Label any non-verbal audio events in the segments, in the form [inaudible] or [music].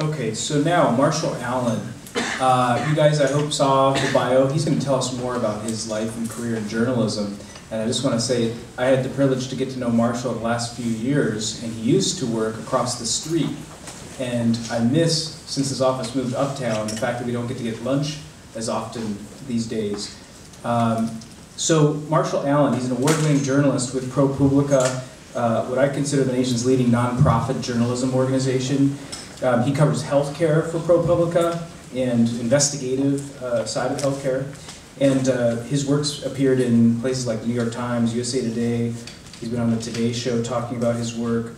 Okay, so now Marshall Allen. Uh, you guys, I hope, saw the bio. He's going to tell us more about his life and career in journalism. And I just want to say, I had the privilege to get to know Marshall the last few years, and he used to work across the street. And I miss, since his office moved uptown, the fact that we don't get to get lunch as often these days. Um, so Marshall Allen, he's an award-winning journalist with ProPublica, uh, what I consider the nation's leading nonprofit journalism organization. Um, he covers healthcare for ProPublica and investigative uh, side of healthcare. And uh, his works appeared in places like the New York Times, USA Today. He's been on the Today Show talking about his work,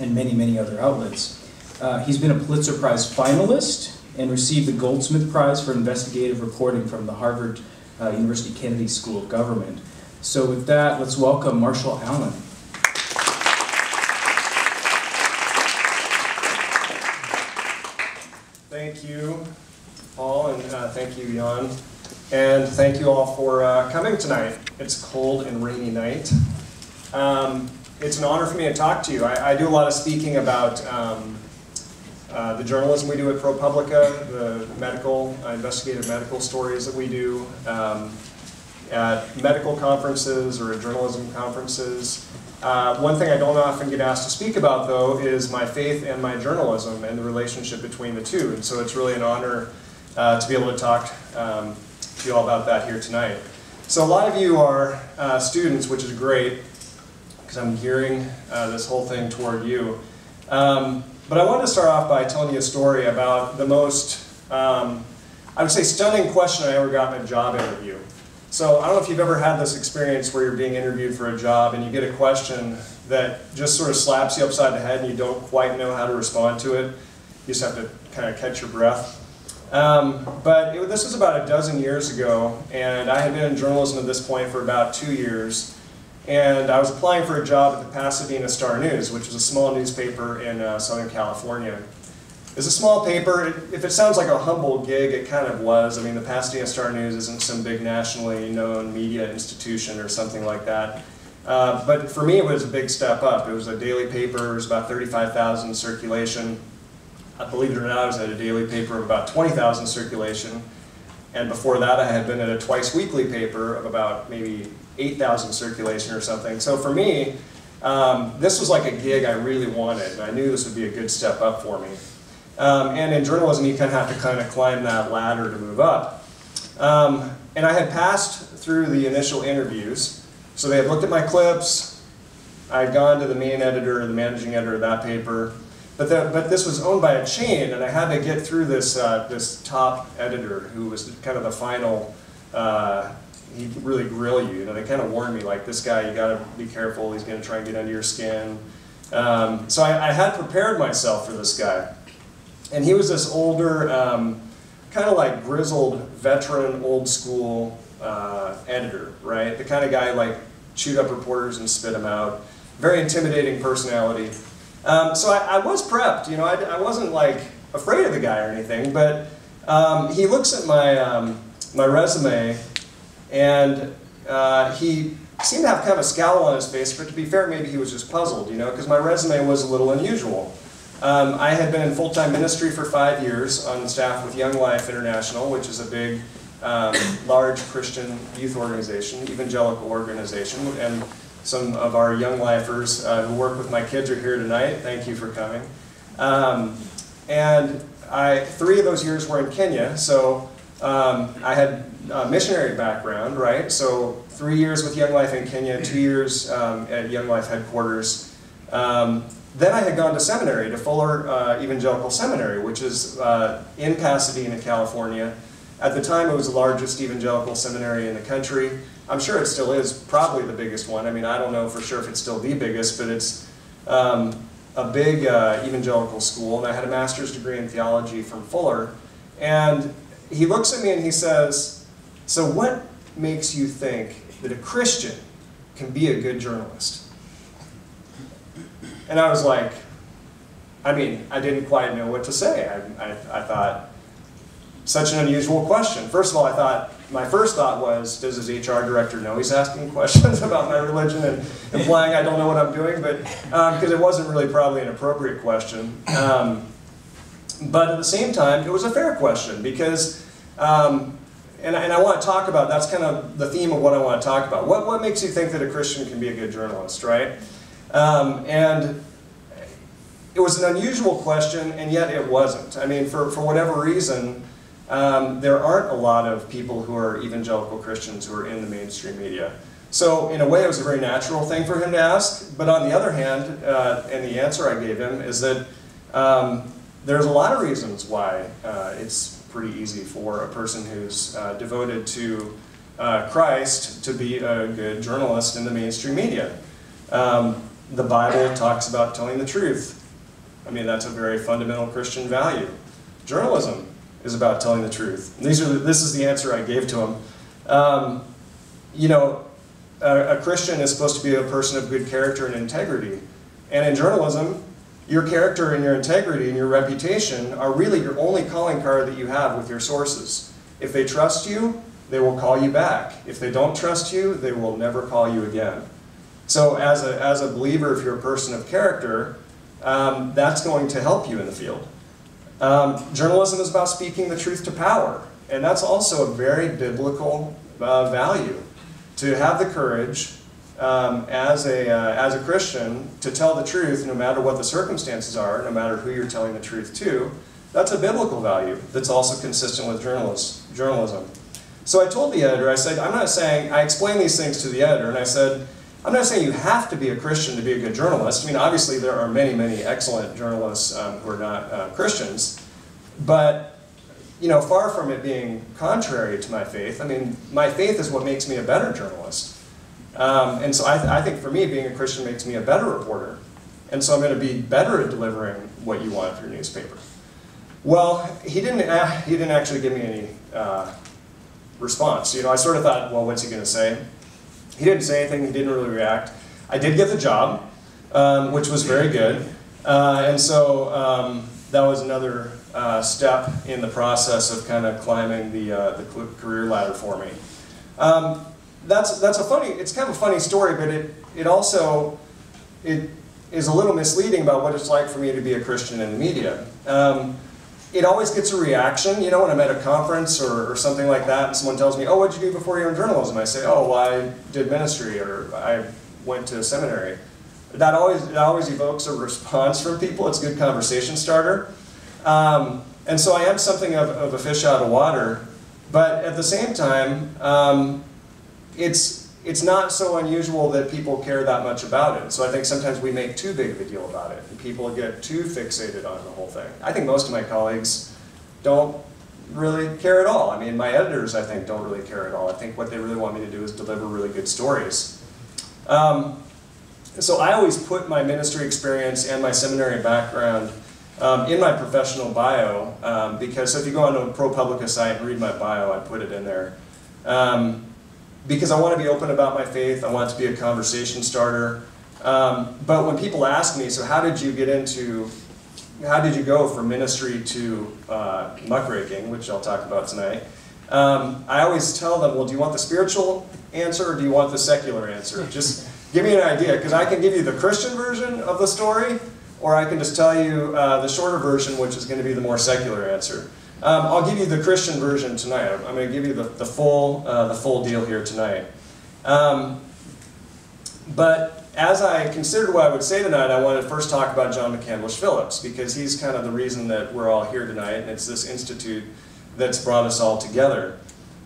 and many, many other outlets. Uh, he's been a Pulitzer Prize finalist and received the Goldsmith Prize for investigative reporting from the Harvard uh, University Kennedy School of Government. So with that, let's welcome Marshall Allen. Thank you, Paul, and uh, thank you, Jan. And thank you all for uh, coming tonight. It's cold and rainy night. Um, it's an honor for me to talk to you. I, I do a lot of speaking about um, uh, the journalism we do at ProPublica, the medical, uh, investigative medical stories that we do um, at medical conferences or at journalism conferences. Uh, one thing I don't often get asked to speak about, though, is my faith and my journalism and the relationship between the two. And so it's really an honor uh, to be able to talk um, to you all about that here tonight. So a lot of you are uh, students, which is great, because I'm gearing uh, this whole thing toward you. Um, but I wanted to start off by telling you a story about the most, um, I would say, stunning question I ever got in a job interview. So I don't know if you've ever had this experience where you're being interviewed for a job and you get a question that just sort of slaps you upside the head and you don't quite know how to respond to it. You just have to kind of catch your breath. Um, but it, this was about a dozen years ago, and I had been in journalism at this point for about two years. And I was applying for a job at the Pasadena Star News, which is a small newspaper in uh, Southern California. It's a small paper. If it sounds like a humble gig, it kind of was. I mean, the Pasadena Star News isn't some big nationally known media institution or something like that. Uh, but for me, it was a big step up. It was a daily paper. It was about 35,000 circulation. Believe it or not, I was at a daily paper of about 20,000 circulation. And before that, I had been at a twice weekly paper of about maybe 8,000 circulation or something. So for me, um, this was like a gig I really wanted. And I knew this would be a good step up for me. Um, and in journalism, you kind of have to kind of climb that ladder to move up. Um, and I had passed through the initial interviews. So they had looked at my clips. I had gone to the main editor, the managing editor of that paper. But, the, but this was owned by a chain, and I had to get through this, uh, this top editor who was kind of the final, uh, he'd really grill you. Know, they kind of warned me, like, this guy, you got to be careful. He's going to try and get under your skin. Um, so I, I had prepared myself for this guy. And he was this older, um, kind of like grizzled, veteran, old school uh, editor, right? The kind of guy like chewed up reporters and spit them out. Very intimidating personality. Um, so I, I, was prepped, you know, I, I, wasn't like afraid of the guy or anything, but um, he looks at my, um, my resume and uh, he seemed to have kind of a scowl on his face, but to be fair, maybe he was just puzzled, you know, because my resume was a little unusual. Um, I had been in full-time ministry for five years on staff with Young Life International, which is a big, um, large Christian youth organization, evangelical organization, and some of our young lifers uh, who work with my kids are here tonight. Thank you for coming. Um, and I, three of those years were in Kenya, so um, I had a missionary background, right? So three years with Young Life in Kenya, two years um, at Young Life headquarters. Um, then I had gone to seminary, to Fuller uh, Evangelical Seminary, which is uh, in Pasadena, California. At the time, it was the largest evangelical seminary in the country. I'm sure it still is probably the biggest one. I mean, I don't know for sure if it's still the biggest, but it's um, a big uh, evangelical school. And I had a master's degree in theology from Fuller. And he looks at me and he says, So, what makes you think that a Christian can be a good journalist? And I was like, I mean, I didn't quite know what to say. I, I, I, thought, such an unusual question. First of all, I thought, my first thought was, does his HR director know he's asking [laughs] questions about my religion and implying I don't know what I'm doing? But, because um, it wasn't really probably an appropriate question. Um, But at the same time, it was a fair question because, um, and, I- and I want to talk about, that's kind of the theme of what I want to talk about. What, what makes you think that a Christian can be a good journalist, right? Um, and it was an unusual question, and yet it wasn't. I mean, for, for whatever reason, um, there aren't a lot of people who are evangelical Christians who are in the mainstream media. So, in a way, it was a very natural thing for him to ask. But on the other hand, uh, and the answer I gave him is that um, there's a lot of reasons why uh, it's pretty easy for a person who's uh, devoted to uh, Christ to be a good journalist in the mainstream media. Um, the Bible talks about telling the truth. I mean, that's a very fundamental Christian value. Journalism is about telling the truth. These are the, this is the answer I gave to him. Um, you know, a, a Christian is supposed to be a person of good character and integrity. And in journalism, your character and your integrity and your reputation are really your only calling card that you have with your sources. If they trust you, they will call you back. If they don't trust you, they will never call you again. So as a, as a believer, if you're a person of character, um, that's going to help you in the field. Um, journalism is about speaking the truth to power, and that's also a very biblical uh, value. To have the courage um, as, a, uh, as a Christian to tell the truth no matter what the circumstances are, no matter who you're telling the truth to, that's a biblical value that's also consistent with journalism. So I told the editor, I said, I'm not saying, I explained these things to the editor, and I said, I'm not saying you have to be a Christian to be a good journalist. I mean, obviously there are many, many excellent journalists um, who are not uh, Christians, but you know, far from it being contrary to my faith, I mean, my faith is what makes me a better journalist. Um, and so I, th I think for me, being a Christian makes me a better reporter. And so I'm going to be better at delivering what you want for your newspaper. Well, he didn't, uh, he didn't actually give me any uh, response. You know, I sort of thought, well, what's he going to say? He didn't say anything, he didn't really react. I did get the job, um, which was very good. Uh, and so um, that was another uh, step in the process of kind of climbing the, uh, the career ladder for me. Um, that's, that's a funny, it's kind of a funny story, but it, it also, it is a little misleading about what it's like for me to be a Christian in the media. Um, it always gets a reaction, you know, when I'm at a conference or, or something like that, and someone tells me, oh, what'd you do before you were in journalism? I say, oh, well, I did ministry, or I went to seminary. That always, it always evokes a response from people. It's a good conversation starter. Um, and so I am something of, of, a fish out of water, but at the same time, um, it's, it's not so unusual that people care that much about it. So I think sometimes we make too big of a deal about it, and people get too fixated on the whole thing. I think most of my colleagues don't really care at all. I mean, my editors, I think, don't really care at all. I think what they really want me to do is deliver really good stories. Um, so I always put my ministry experience and my seminary background um, in my professional bio, um, because so if you go on to a ProPublica site and read my bio, I put it in there. Um, because I want to be open about my faith, I want it to be a conversation starter. Um, but when people ask me, so how did you get into, how did you go from ministry to uh, muckraking, which I'll talk about tonight, um, I always tell them, well, do you want the spiritual answer or do you want the secular answer? Just give me an idea, because I can give you the Christian version of the story, or I can just tell you uh, the shorter version, which is going to be the more secular answer. Um, I'll give you the Christian version tonight. I'm, I'm going to give you the, the, full, uh, the full deal here tonight. Um, but as I considered what I would say tonight, I wanted to first talk about John McCandlish Phillips, because he's kind of the reason that we're all here tonight, and it's this institute that's brought us all together.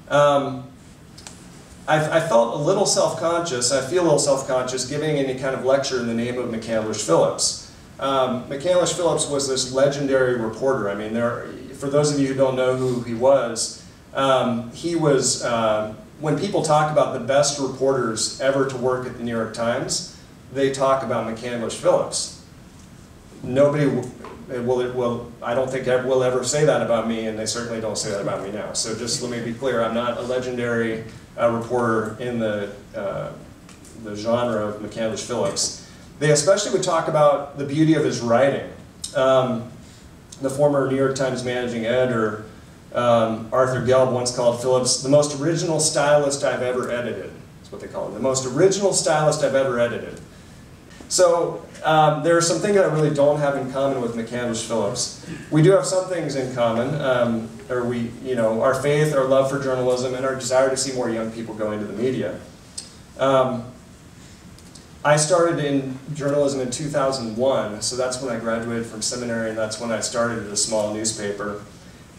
Um, I, I, felt a little self-conscious, I feel a little self-conscious giving any kind of lecture in the name of McCandlish Phillips. Um, McCandlish Phillips was this legendary reporter. I mean, there, for those of you who don't know who he was, um, he was, uh, when people talk about the best reporters ever to work at the New York Times, they talk about McCandlish Phillips. Nobody will, will, I don't think will ever say that about me, and they certainly don't say that about me now. So just let me be clear, I'm not a legendary uh, reporter in the, uh, the genre of McCandlish Phillips. They especially would talk about the beauty of his writing. Um, the former New York Times managing editor, um, Arthur Gelb, once called Phillips the most original stylist I've ever edited. That's what they call him, the most original stylist I've ever edited. So um, there are some things I really don't have in common with McCandlish Phillips. We do have some things in common, um, or we, you know, our faith, our love for journalism, and our desire to see more young people go into the media. Um, I started in journalism in 2001, so that's when I graduated from seminary, and that's when I started at a small newspaper.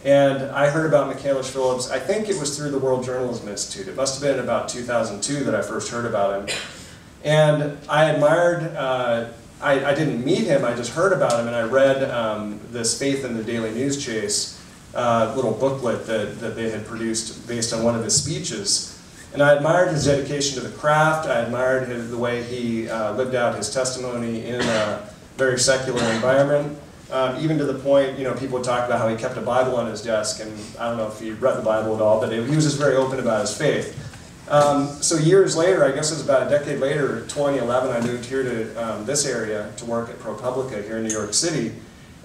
And I heard about McCandlish Phillips, I think it was through the World Journalism Institute. It must have been about 2002 that I first heard about him. And I admired, uh, I, I, didn't meet him, I just heard about him, and I read um, this Faith in the Daily News Chase uh, little booklet that, that they had produced based on one of his speeches. And I admired his dedication to the craft, I admired his, the way he uh, lived out his testimony in a very secular environment. Um, even to the point, you know, people talk about how he kept a Bible on his desk, and I don't know if he read the Bible at all, but it, he was just very open about his faith. Um, so years later, I guess it was about a decade later, 2011, I moved here to um, this area to work at ProPublica here in New York City.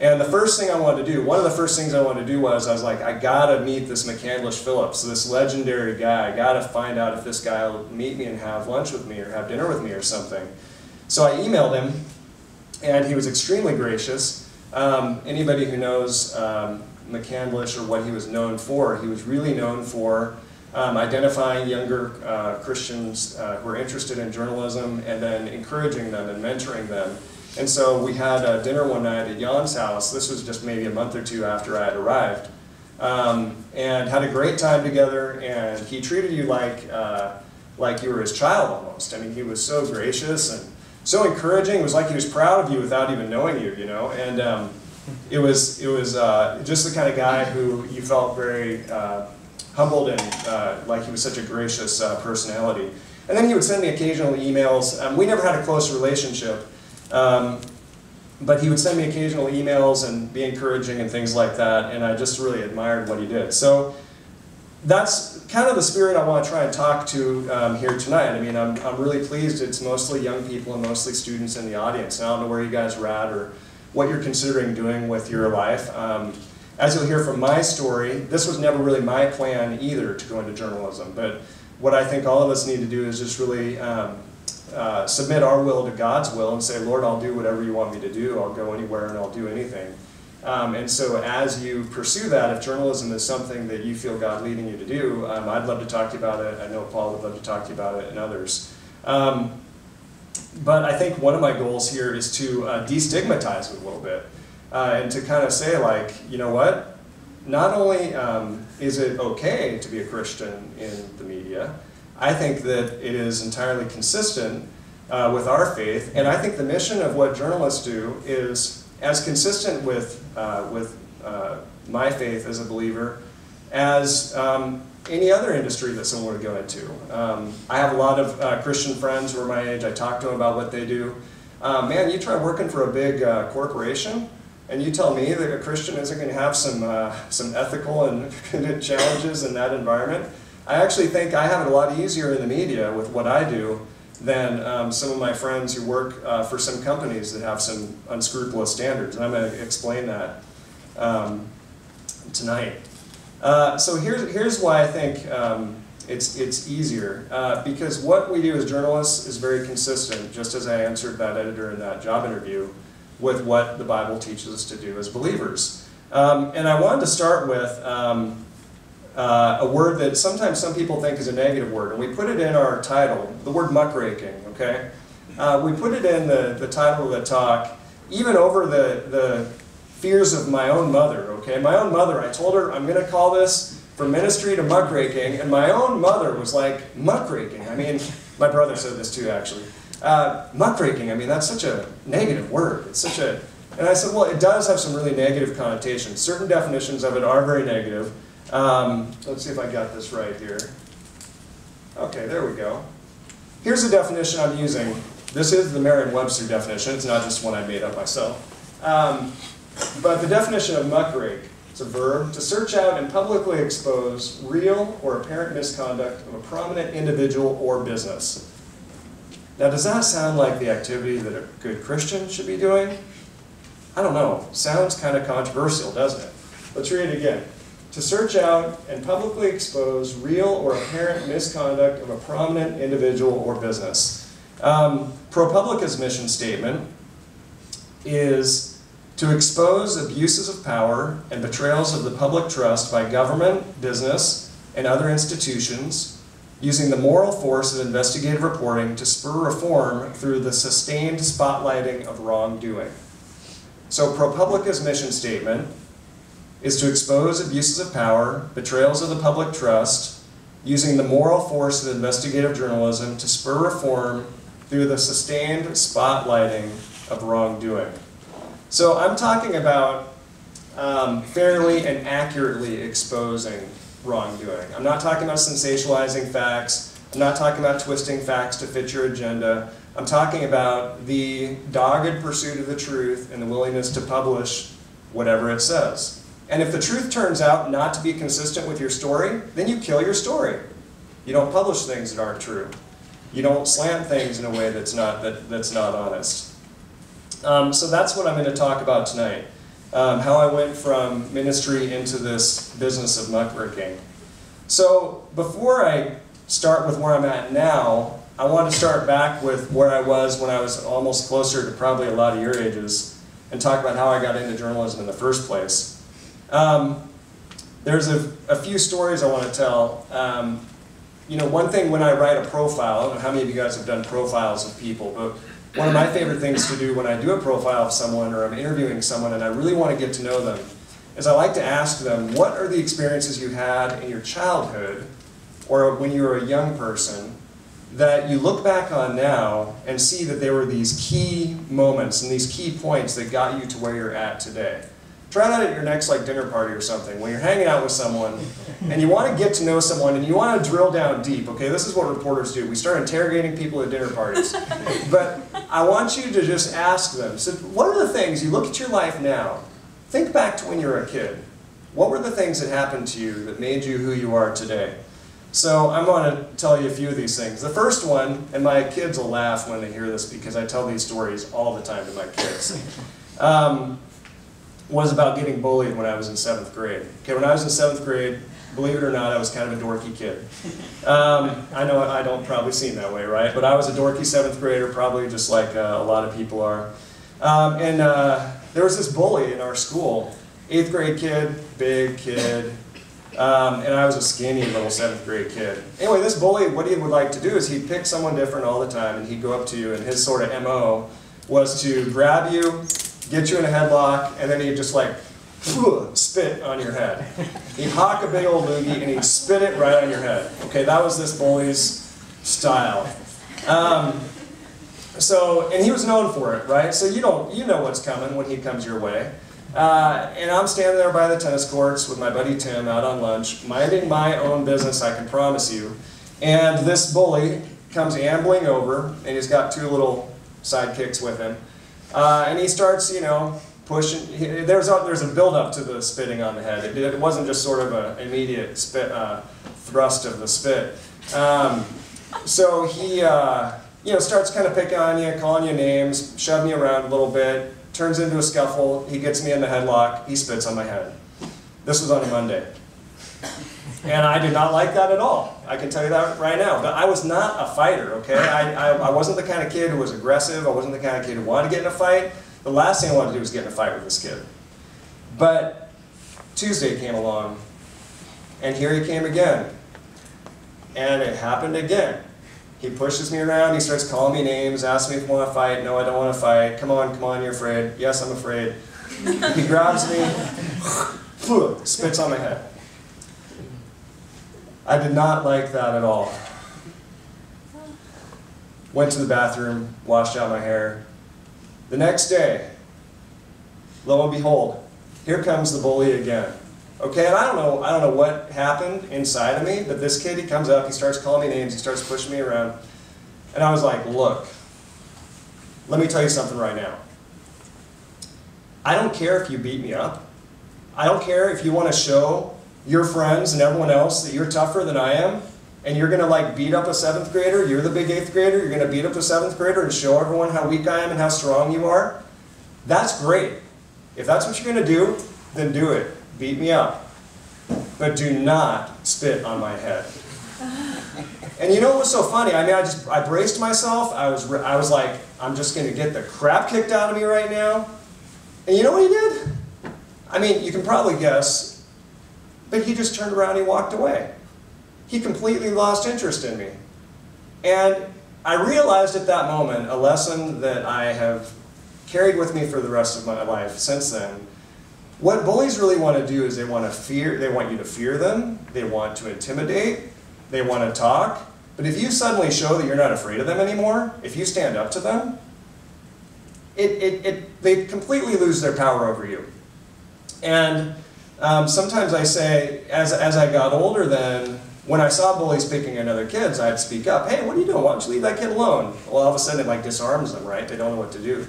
And the first thing I wanted to do, one of the first things I wanted to do was, I was like, I gotta meet this McCandlish Phillips, this legendary guy. I gotta find out if this guy will meet me and have lunch with me or have dinner with me or something. So I emailed him, and he was extremely gracious. Um, anybody who knows um, McCandlish or what he was known for, he was really known for um, identifying younger uh, Christians uh, who are interested in journalism and then encouraging them and mentoring them. And so we had a dinner one night at Jan's house. This was just maybe a month or two after I had arrived. Um, and had a great time together, and he treated you like, uh, like you were his child almost. I mean, he was so gracious and so encouraging. It was like he was proud of you without even knowing you, you know. And um, it was, it was uh, just the kind of guy who you felt very uh, humbled and uh, like he was such a gracious uh, personality. And then he would send me occasional emails. Um, we never had a close relationship, um, but he would send me occasional emails and be encouraging and things like that, and I just really admired what he did. So that's kind of the spirit I want to try and talk to um, here tonight. I mean, I'm, I'm really pleased it's mostly young people and mostly students in the audience. I don't know where you guys are at or what you're considering doing with your life. Um, as you'll hear from my story, this was never really my plan either to go into journalism. But what I think all of us need to do is just really um, uh, submit our will to God's will and say, Lord, I'll do whatever you want me to do. I'll go anywhere and I'll do anything. Um, and so as you pursue that, if journalism is something that you feel God leading you to do, um, I'd love to talk to you about it. I know Paul would love to talk to you about it and others. Um, but I think one of my goals here is to uh, destigmatize it a little bit uh, and to kind of say like, you know what, not only um, is it okay to be a Christian in the media, I think that it is entirely consistent uh, with our faith, and I think the mission of what journalists do is as consistent with, uh, with uh, my faith as a believer as um, any other industry that someone would go into. Um, I have a lot of uh, Christian friends who are my age. I talk to them about what they do. Uh, man, you try working for a big uh, corporation, and you tell me that a Christian isn't going to have some, some ethical and [laughs] challenges in that environment. I actually think I have it a lot easier in the media with what I do than um, some of my friends who work uh, for some companies that have some unscrupulous standards. And I'm going to explain that um, tonight. Uh, so here's, here's why I think um, it's, it's easier. Uh, because what we do as journalists is very consistent, just as I answered that editor in that job interview with what the Bible teaches us to do as believers. Um, and I wanted to start with um, uh, a word that sometimes some people think is a negative word, and we put it in our title, the word muckraking, okay? Uh, we put it in the, the title of the talk, even over the, the fears of my own mother, okay? My own mother, I told her, I'm going to call this from ministry to muckraking, and my own mother was like, muckraking? I mean, my brother said this too, actually. Uh, muckraking, I mean, that's such a negative word. It's such a, and I said, well, it does have some really negative connotations. Certain definitions of it are very negative. Um, let's see if I got this right here. Okay, there we go. Here's the definition I'm using. This is the Merriam-Webster definition. It's not just one I made up myself. Um, but the definition of muckrake, it's a verb, to search out and publicly expose real or apparent misconduct of a prominent individual or business. Now, does that sound like the activity that a good Christian should be doing? I don't know. Sounds kind of controversial, doesn't it? Let's read it again. To search out and publicly expose real or apparent misconduct of a prominent individual or business. Um, ProPublica's mission statement is to expose abuses of power and betrayals of the public trust by government, business, and other institutions using the moral force of investigative reporting to spur reform through the sustained spotlighting of wrongdoing. So ProPublica's mission statement is to expose abuses of power, betrayals of the public trust, using the moral force of investigative journalism to spur reform through the sustained spotlighting of wrongdoing. So I'm talking about um, fairly and accurately exposing wrongdoing. I'm not talking about sensationalizing facts. I'm not talking about twisting facts to fit your agenda. I'm talking about the dogged pursuit of the truth and the willingness to publish whatever it says. And if the truth turns out not to be consistent with your story, then you kill your story. You don't publish things that aren't true. You don't slant things in a way that's not, that, that's not honest. Um, so that's what I'm going to talk about tonight. Um, how I went from ministry into this business of muckraking. So before I start with where I'm at now, I want to start back with where I was when I was almost closer to probably a lot of your ages and talk about how I got into journalism in the first place. Um, there's a, a, few stories I want to tell. Um, you know, one thing when I write a profile, I don't know how many of you guys have done profiles of people, but one of my favorite things to do when I do a profile of someone or I'm interviewing someone and I really want to get to know them is I like to ask them, what are the experiences you had in your childhood or when you were a young person that you look back on now and see that there were these key moments and these key points that got you to where you're at today. Try that at your next like dinner party or something, when you're hanging out with someone and you want to get to know someone and you want to drill down deep. Okay, this is what reporters do. We start interrogating people at dinner parties. but I want you to just ask them, so what are the things, you look at your life now, think back to when you were a kid. What were the things that happened to you that made you who you are today? So I'm going to tell you a few of these things. The first one, and my kids will laugh when they hear this because I tell these stories all the time to my kids. Um, was about getting bullied when I was in seventh grade. Okay, when I was in seventh grade, believe it or not, I was kind of a dorky kid. Um, I know I don't probably seem that way, right? But I was a dorky seventh grader, probably just like uh, a lot of people are. Um, and uh, there was this bully in our school, eighth grade kid, big kid, um, and I was a skinny little seventh grade kid. Anyway, this bully, what he would like to do is he'd pick someone different all the time, and he'd go up to you, and his sort of MO was to grab you, get you in a headlock, and then he'd just like spit on your head. He'd hawk a big old loogie and he'd spit it right on your head. Okay, that was this bully's style. Um, so, and he was known for it, right? So you don't, you know what's coming when he comes your way. Uh, and I'm standing there by the tennis courts with my buddy Tim out on lunch, minding my own business, I can promise you. And this bully comes ambling over, and he's got two little sidekicks with him. Uh, and he starts, you know, pushing. He, there's a, there's a build up to the spitting on the head. It, it wasn't just sort of an immediate spit, uh, thrust of the spit. Um, so he, uh, you know, starts kind of picking on you, calling you names, shoving you around a little bit, turns into a scuffle. He gets me in the headlock. He spits on my head. This was on a Monday. And I did not like that at all. I can tell you that right now. But I was not a fighter, okay? I, I, I, wasn't the kind of kid who was aggressive. I wasn't the kind of kid who wanted to get in a fight. The last thing I wanted to do was get in a fight with this kid. But Tuesday came along, and here he came again. And it happened again. He pushes me around, he starts calling me names, asks me if I want to fight. No, I don't want to fight. Come on, come on, you're afraid. Yes, I'm afraid. he grabs me, [laughs] spits on my head. I did not like that at all. Went to the bathroom, washed out my hair. The next day, lo and behold, here comes the bully again. Okay, and I don't know, I don't know what happened inside of me, but this kid, he comes up, he starts calling me names, he starts pushing me around. And I was like, look, let me tell you something right now. I don't care if you beat me up. I don't care if you want to show your friends and everyone else that you're tougher than I am, and you're gonna like beat up a seventh grader, you're the big eighth grader, you're gonna beat up a seventh grader and show everyone how weak I am and how strong you are, that's great. If that's what you're gonna do, then do it. Beat me up. But do not spit on my head. And you know what was so funny? I mean, I just I braced myself. I was I was like, I'm just to get the crap kicked out of me right now. And you know what he did? I mean, you can probably guess, but he just turned around and he walked away. He completely lost interest in me. And I realized at that moment a lesson that I have carried with me for the rest of my life since then. What bullies really want to do is they want to fear, they want you to fear them, they want to intimidate, they want to talk. But if you suddenly show that you're not afraid of them anymore, if you stand up to them, it, it, it, they completely lose their power over you. And um, sometimes I say, as, as I got older then, when I saw bullies picking on other kids, I'd speak up, hey, what are you doing? Why don't you leave that kid alone? Well, all of a sudden it like disarms them, right? They don't know what to do.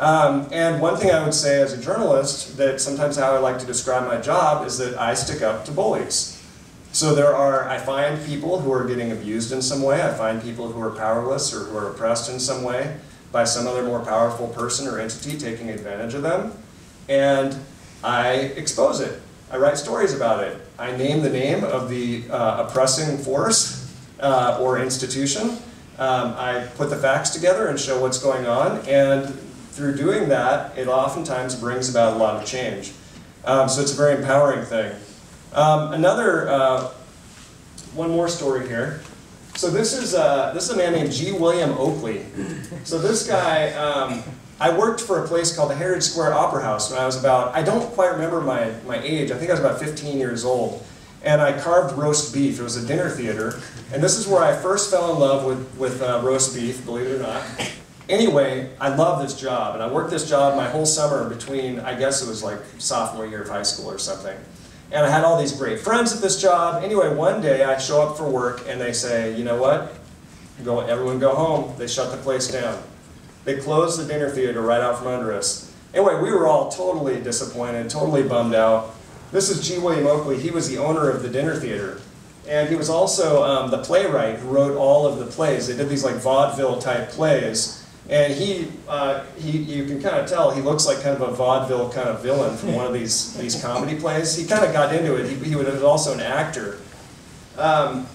Um, and one thing I would say as a journalist, that sometimes how I like to describe my job is that I stick up to bullies. So there are, I find people who are getting abused in some way, I find people who are powerless or who are oppressed in some way by some other more powerful person or entity taking advantage of them, and I expose it. I write stories about it. I name the name of the uh, oppressing force uh, or institution. Um, I put the facts together and show what's going on, and through doing that, it oftentimes brings about a lot of change. Um, so it's a very empowering thing. Um, another, uh, one more story here. So this is, uh, this is a man named G. William Oakley. So this guy, um, I worked for a place called the Heritage Square Opera House when I was about, I don't quite remember my, my age, I think I was about 15 years old. And I carved roast beef. It was a dinner theater. And this is where I first fell in love with, with uh, roast beef, believe it or not. Anyway, I love this job, and I worked this job my whole summer between, I guess it was like sophomore year of high school or something. And I had all these great friends at this job. Anyway, one day I show up for work and they say, you know what? Go, everyone go home. They shut the place down. They closed the dinner theater right out from under us. Anyway, we were all totally disappointed, totally bummed out. This is G. William Oakley. He was the owner of the dinner theater. And he was also um, the playwright who wrote all of the plays. They did these like vaudeville type plays. And he, uh, he, you can kind of tell he looks like kind of a vaudeville kind of villain from one of these, these comedy plays. He kind of got into it. He, he was also an actor. Um,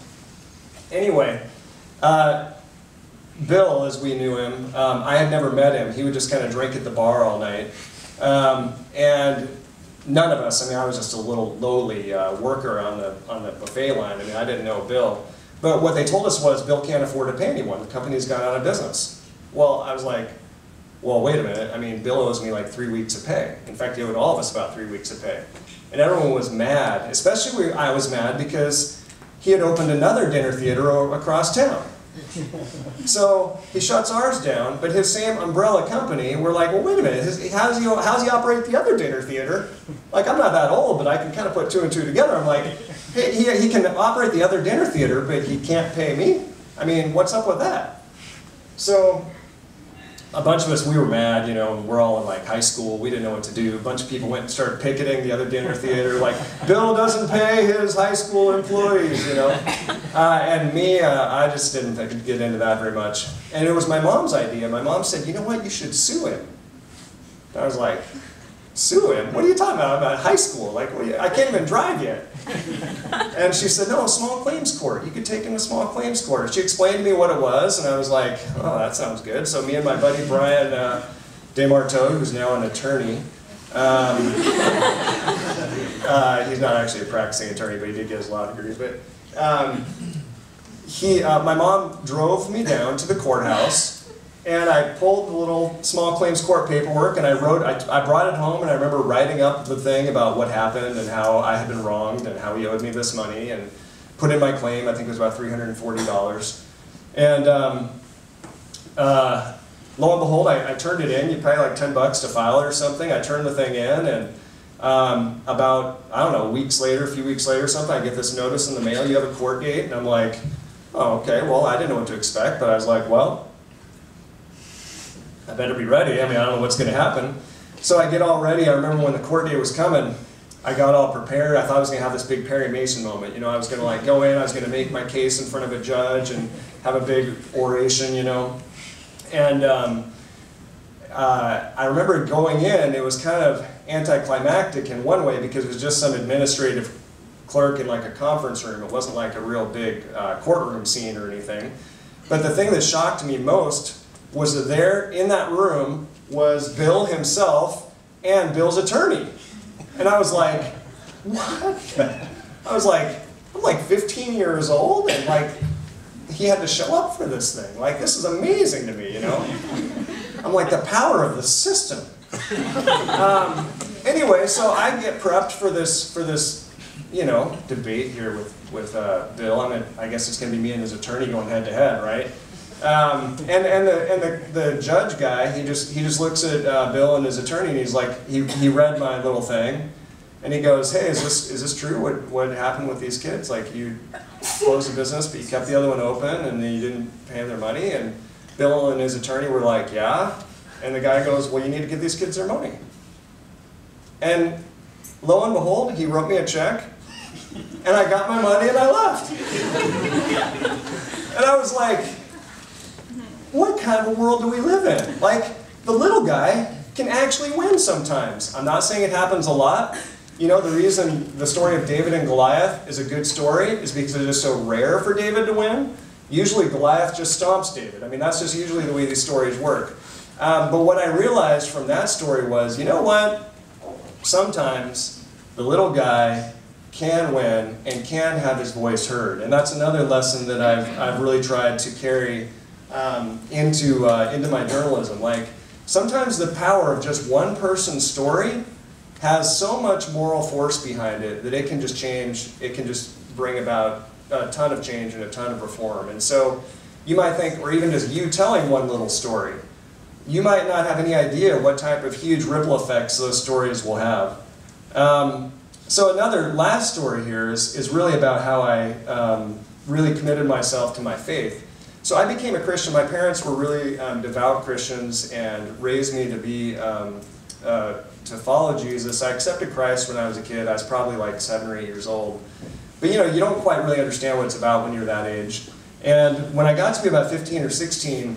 anyway, uh, Bill, as we knew him, um, I had never met him. He would just kind of drink at the bar all night. Um, and none of us, I mean, I was just a little lowly uh, worker on the, on the buffet line. I mean, I didn't know Bill. But what they told us was Bill can't afford to pay anyone. The company's gone out of business. Well, I was like, well, wait a minute. I mean, Bill owes me like three weeks of pay. In fact, he owed all of us about three weeks of pay. And everyone was mad, especially I was mad because he had opened another dinner theater across town. So he shuts ours down, but his same umbrella company, we're like, well, wait a minute, his, how, does he, how does he operate the other dinner theater? Like, I'm not that old, but I can kind of put two and two together. I'm like, hey, he, he can operate the other dinner theater, but he can't pay me? I mean, what's up with that? So a bunch of us, we were mad, you know, we're all in like high school, we didn't know what to do. A bunch of people went and started picketing the other dinner theater, like, [laughs] Bill doesn't pay his high school employees, you know. Uh, and me, uh, I just didn't I'd get into that very much. And it was my mom's idea. My mom said, you know what, you should sue him. And I was like, sue him? What are you talking about? I'm at high school. Like, I can't even drive yet. [laughs] and she said, no, small claims court. You could take him to small claims court. She explained to me what it was, and I was like, oh, that sounds good. So me and my buddy Brian uh, DeMarteau, who's now an attorney, um, [laughs] uh, he's not actually a practicing attorney, but he did get his law degree. But um, he, uh, my mom drove me down to the courthouse and I pulled the little small claims court paperwork and I wrote, I, I brought it home and I remember writing up the thing about what happened and how I had been wronged and how he owed me this money and put in my claim, I think it was about $340. And um, uh, lo and behold, I, I, turned it in. You pay like 10 bucks to file it or something. I turned the thing in and um, about, I don't know, weeks later, a few weeks later or something, I get this notice in the mail, you have a court date, and I'm like, oh, okay, well, I didn't know what to expect, but I was like, well, I better be ready. I mean, I don't know what's going to happen. So I get all ready. I remember when the court day was coming, I got all prepared. I thought I was going to have this big Perry Mason moment. You know, I was going to like go in, I was going to make my case in front of a judge and have a big oration, you know. And um, uh, I remember going in, it was kind of anticlimactic in one way because it was just some administrative clerk in like a conference room. It wasn't like a real big uh, courtroom scene or anything. But the thing that shocked me most was that there in that room was Bill himself and Bill's attorney. And I was like, what? I was like, I'm like 15 years old and like he had to show up for this thing. Like this is amazing to me, you know? I'm like the power of the system. Um, anyway, so I get prepped for this for this, you know, debate here with with uh, Bill. I mean, I guess it's to be me and his attorney going head to head, right? Um, and and the and the, the judge guy, he just he just looks at uh, Bill and his attorney, and he's like, he he read my little thing, and he goes, hey, is this is this true? What what happened with these kids? Like you closed the business, but you kept the other one open, and you didn't pay their money, and Bill and his attorney were like, yeah. And the guy goes, well, you need to give these kids their money. And lo and behold, he wrote me a check, and I got my money and I left. and I was like, what kind of a world do we live in? Like, the little guy can actually win sometimes. I'm not saying it happens a lot. You know, the reason the story of David and Goliath is a good story is because it is so rare for David to win. Usually Goliath just stomps David. I mean, that's just usually the way these stories work. Um, but what I realized from that story was, you know what? Sometimes the little guy can win and can have his voice heard. And that's another lesson that I've, I've really tried to carry um, into, uh, into my journalism. Like, sometimes the power of just one person's story has so much moral force behind it that it can just change, it can just bring about a ton of change and a ton of reform. And so you might think, or even just you telling one little story, you might not have any idea what type of huge ripple effects those stories will have. Um, so another last story here is, is really about how I um, really committed myself to my faith. So I became a Christian. My parents were really um, devout Christians and raised me to be um, uh, to follow Jesus. I accepted Christ when I was a kid. I was probably like seven or eight years old. But you know, you don't quite really understand what it's about when you're that age. And when I got to be about 15 or 16,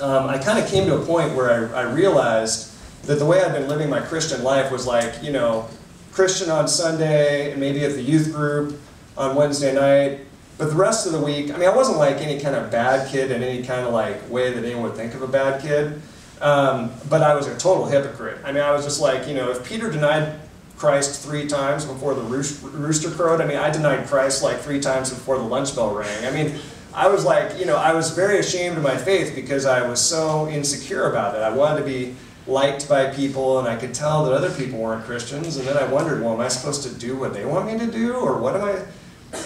um, I kind of came to a point where I, I realized that the way I'd been living my Christian life was like, you know, Christian on Sunday and maybe at the youth group on Wednesday night. But the rest of the week, I mean, I wasn't like any kind of bad kid in any kind of like way that anyone would think of a bad kid. Um, but I was a total hypocrite. I mean, I was just like, you know, if Peter denied Christ three times before the rooster crowed, I mean, I denied Christ like three times before the lunch bell rang. I mean, I was like, you know, I was very ashamed of my faith because I was so insecure about it. I wanted to be liked by people, and I could tell that other people weren't Christians. And then I wondered, well, am I supposed to do what they want me to do, or what am I?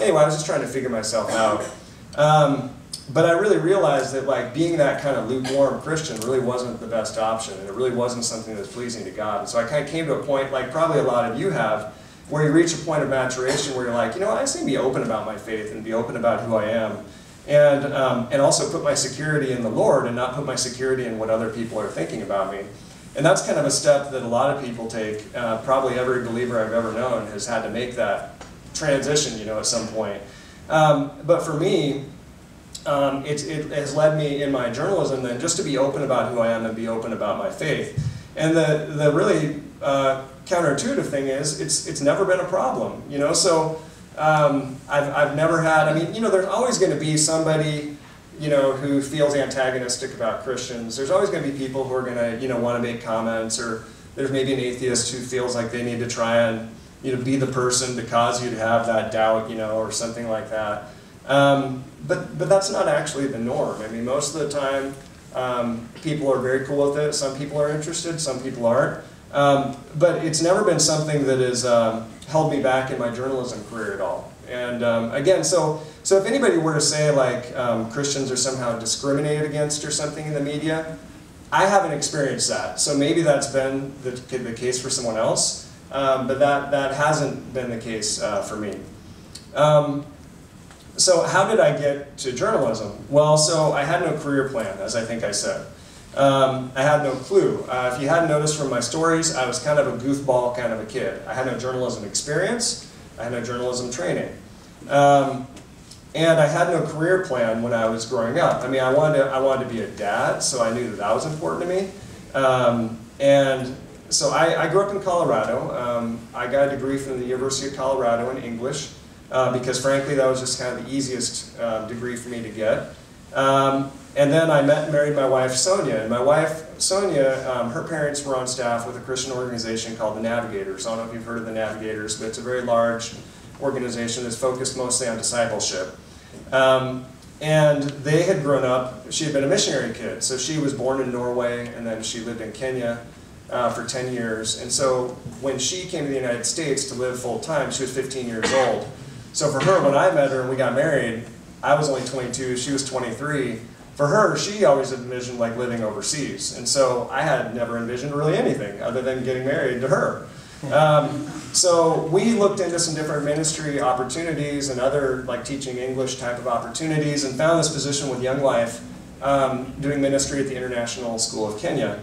Anyway, I was just trying to figure myself out. Um, but I really realized that like being that kind of lukewarm Christian really wasn't the best option, and it really wasn't something that's pleasing to God. And so I kind of came to a point, like probably a lot of you have, where you reach a point of maturation where you're like, you know, I just need to be open about my faith and be open about who I am and, um, and also put my security in the Lord and not put my security in what other people are thinking about me. And that's kind of a step that a lot of people take. Uh, probably every believer I've ever known has had to make that transition, you know, at some point. Um, but for me, um, it, it, has led me in my journalism then just to be open about who I am and be open about my faith. And the, the really uh, counterintuitive thing is it's, it's never been a problem, you know, so um, I've, I've never had, I mean, you know, there's always going to be somebody, you know, who feels antagonistic about Christians. There's always going to be people who are going to, you know, want to make comments, or there's maybe an atheist who feels like they need to try and, you know, be the person to cause you to have that doubt, you know, or something like that. Um, but, but that's not actually the norm. I mean, most of the time, um, people are very cool with it. Some people are interested, some people aren't. Um, but it's never been something that has um, held me back in my journalism career at all. And um, again, so, so if anybody were to say like um, Christians are somehow discriminated against or something in the media, I haven't experienced that. So maybe that's been the, the case for someone else, um, but that, that hasn't been the case uh, for me. Um, so how did I get to journalism? Well, so I had no career plan, as I think I said. Um, I had no clue. Uh, if you hadn't noticed from my stories, I was kind of a goofball kind of a kid. I had no journalism experience. I had no journalism training. Um, and I had no career plan when I was growing up. I mean, I wanted to, I wanted to be a dad, so I knew that that was important to me. Um, and so I, I grew up in Colorado. Um, I got a degree from the University of Colorado in English uh, because frankly that was just kind of the easiest uh, degree for me to get. Um, and then I met and married my wife Sonia. And my wife Sonia, um, her parents were on staff with a Christian organization called the Navigators. I don't know if you've heard of the Navigators, but it's a very large organization that's focused mostly on discipleship. Um, and they had grown up, she had been a missionary kid. So she was born in Norway and then she lived in Kenya uh, for 10 years. And so when she came to the United States to live full time, she was 15 years old. So for her, when I met her and we got married, I was only 22, she was 23. For her, she always envisioned like living overseas. And so I had never envisioned really anything other than getting married to her. Um, so we looked into some different ministry opportunities and other like teaching English type of opportunities and found this position with Young Life um, doing ministry at the International School of Kenya.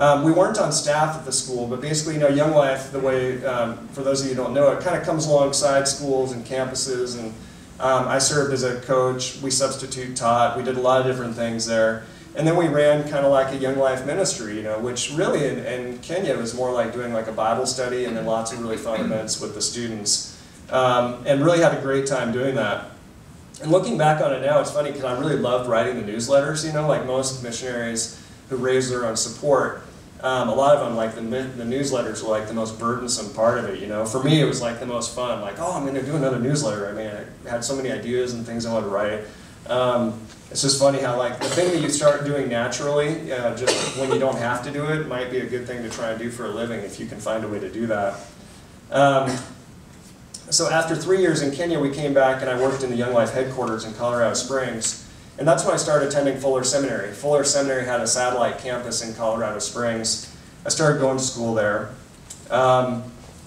Um, we weren't on staff at the school, but basically, you know, Young Life, the way, um, for those of you who don't know, it kind of comes alongside schools and campuses. And um, I served as a coach. We substitute taught. We did a lot of different things there. And then we ran kind of like a Young Life ministry, you know, which really in, in Kenya was more like doing like a Bible study and then lots of really fun events with the students. Um, and really had a great time doing that. And looking back on it now, it's funny because I really loved writing the newsletters, you know, like most missionaries who raise their own support. Um, a lot of them, like the, the newsletters, were like the most burdensome part of it. You know, for me, it was like the most fun. Like, oh, I'm going to do another newsletter. I mean, I had so many ideas and things I wanted to write. Um, it's just funny how like the thing that you start doing naturally, uh, just when you don't have to do it, might be a good thing to try and do for a living if you can find a way to do that. Um, so after three years in Kenya, we came back and I worked in the Young Life headquarters in Colorado Springs. And that's when I started attending Fuller Seminary. Fuller Seminary had a satellite campus in Colorado Springs. I started going to school there. Um,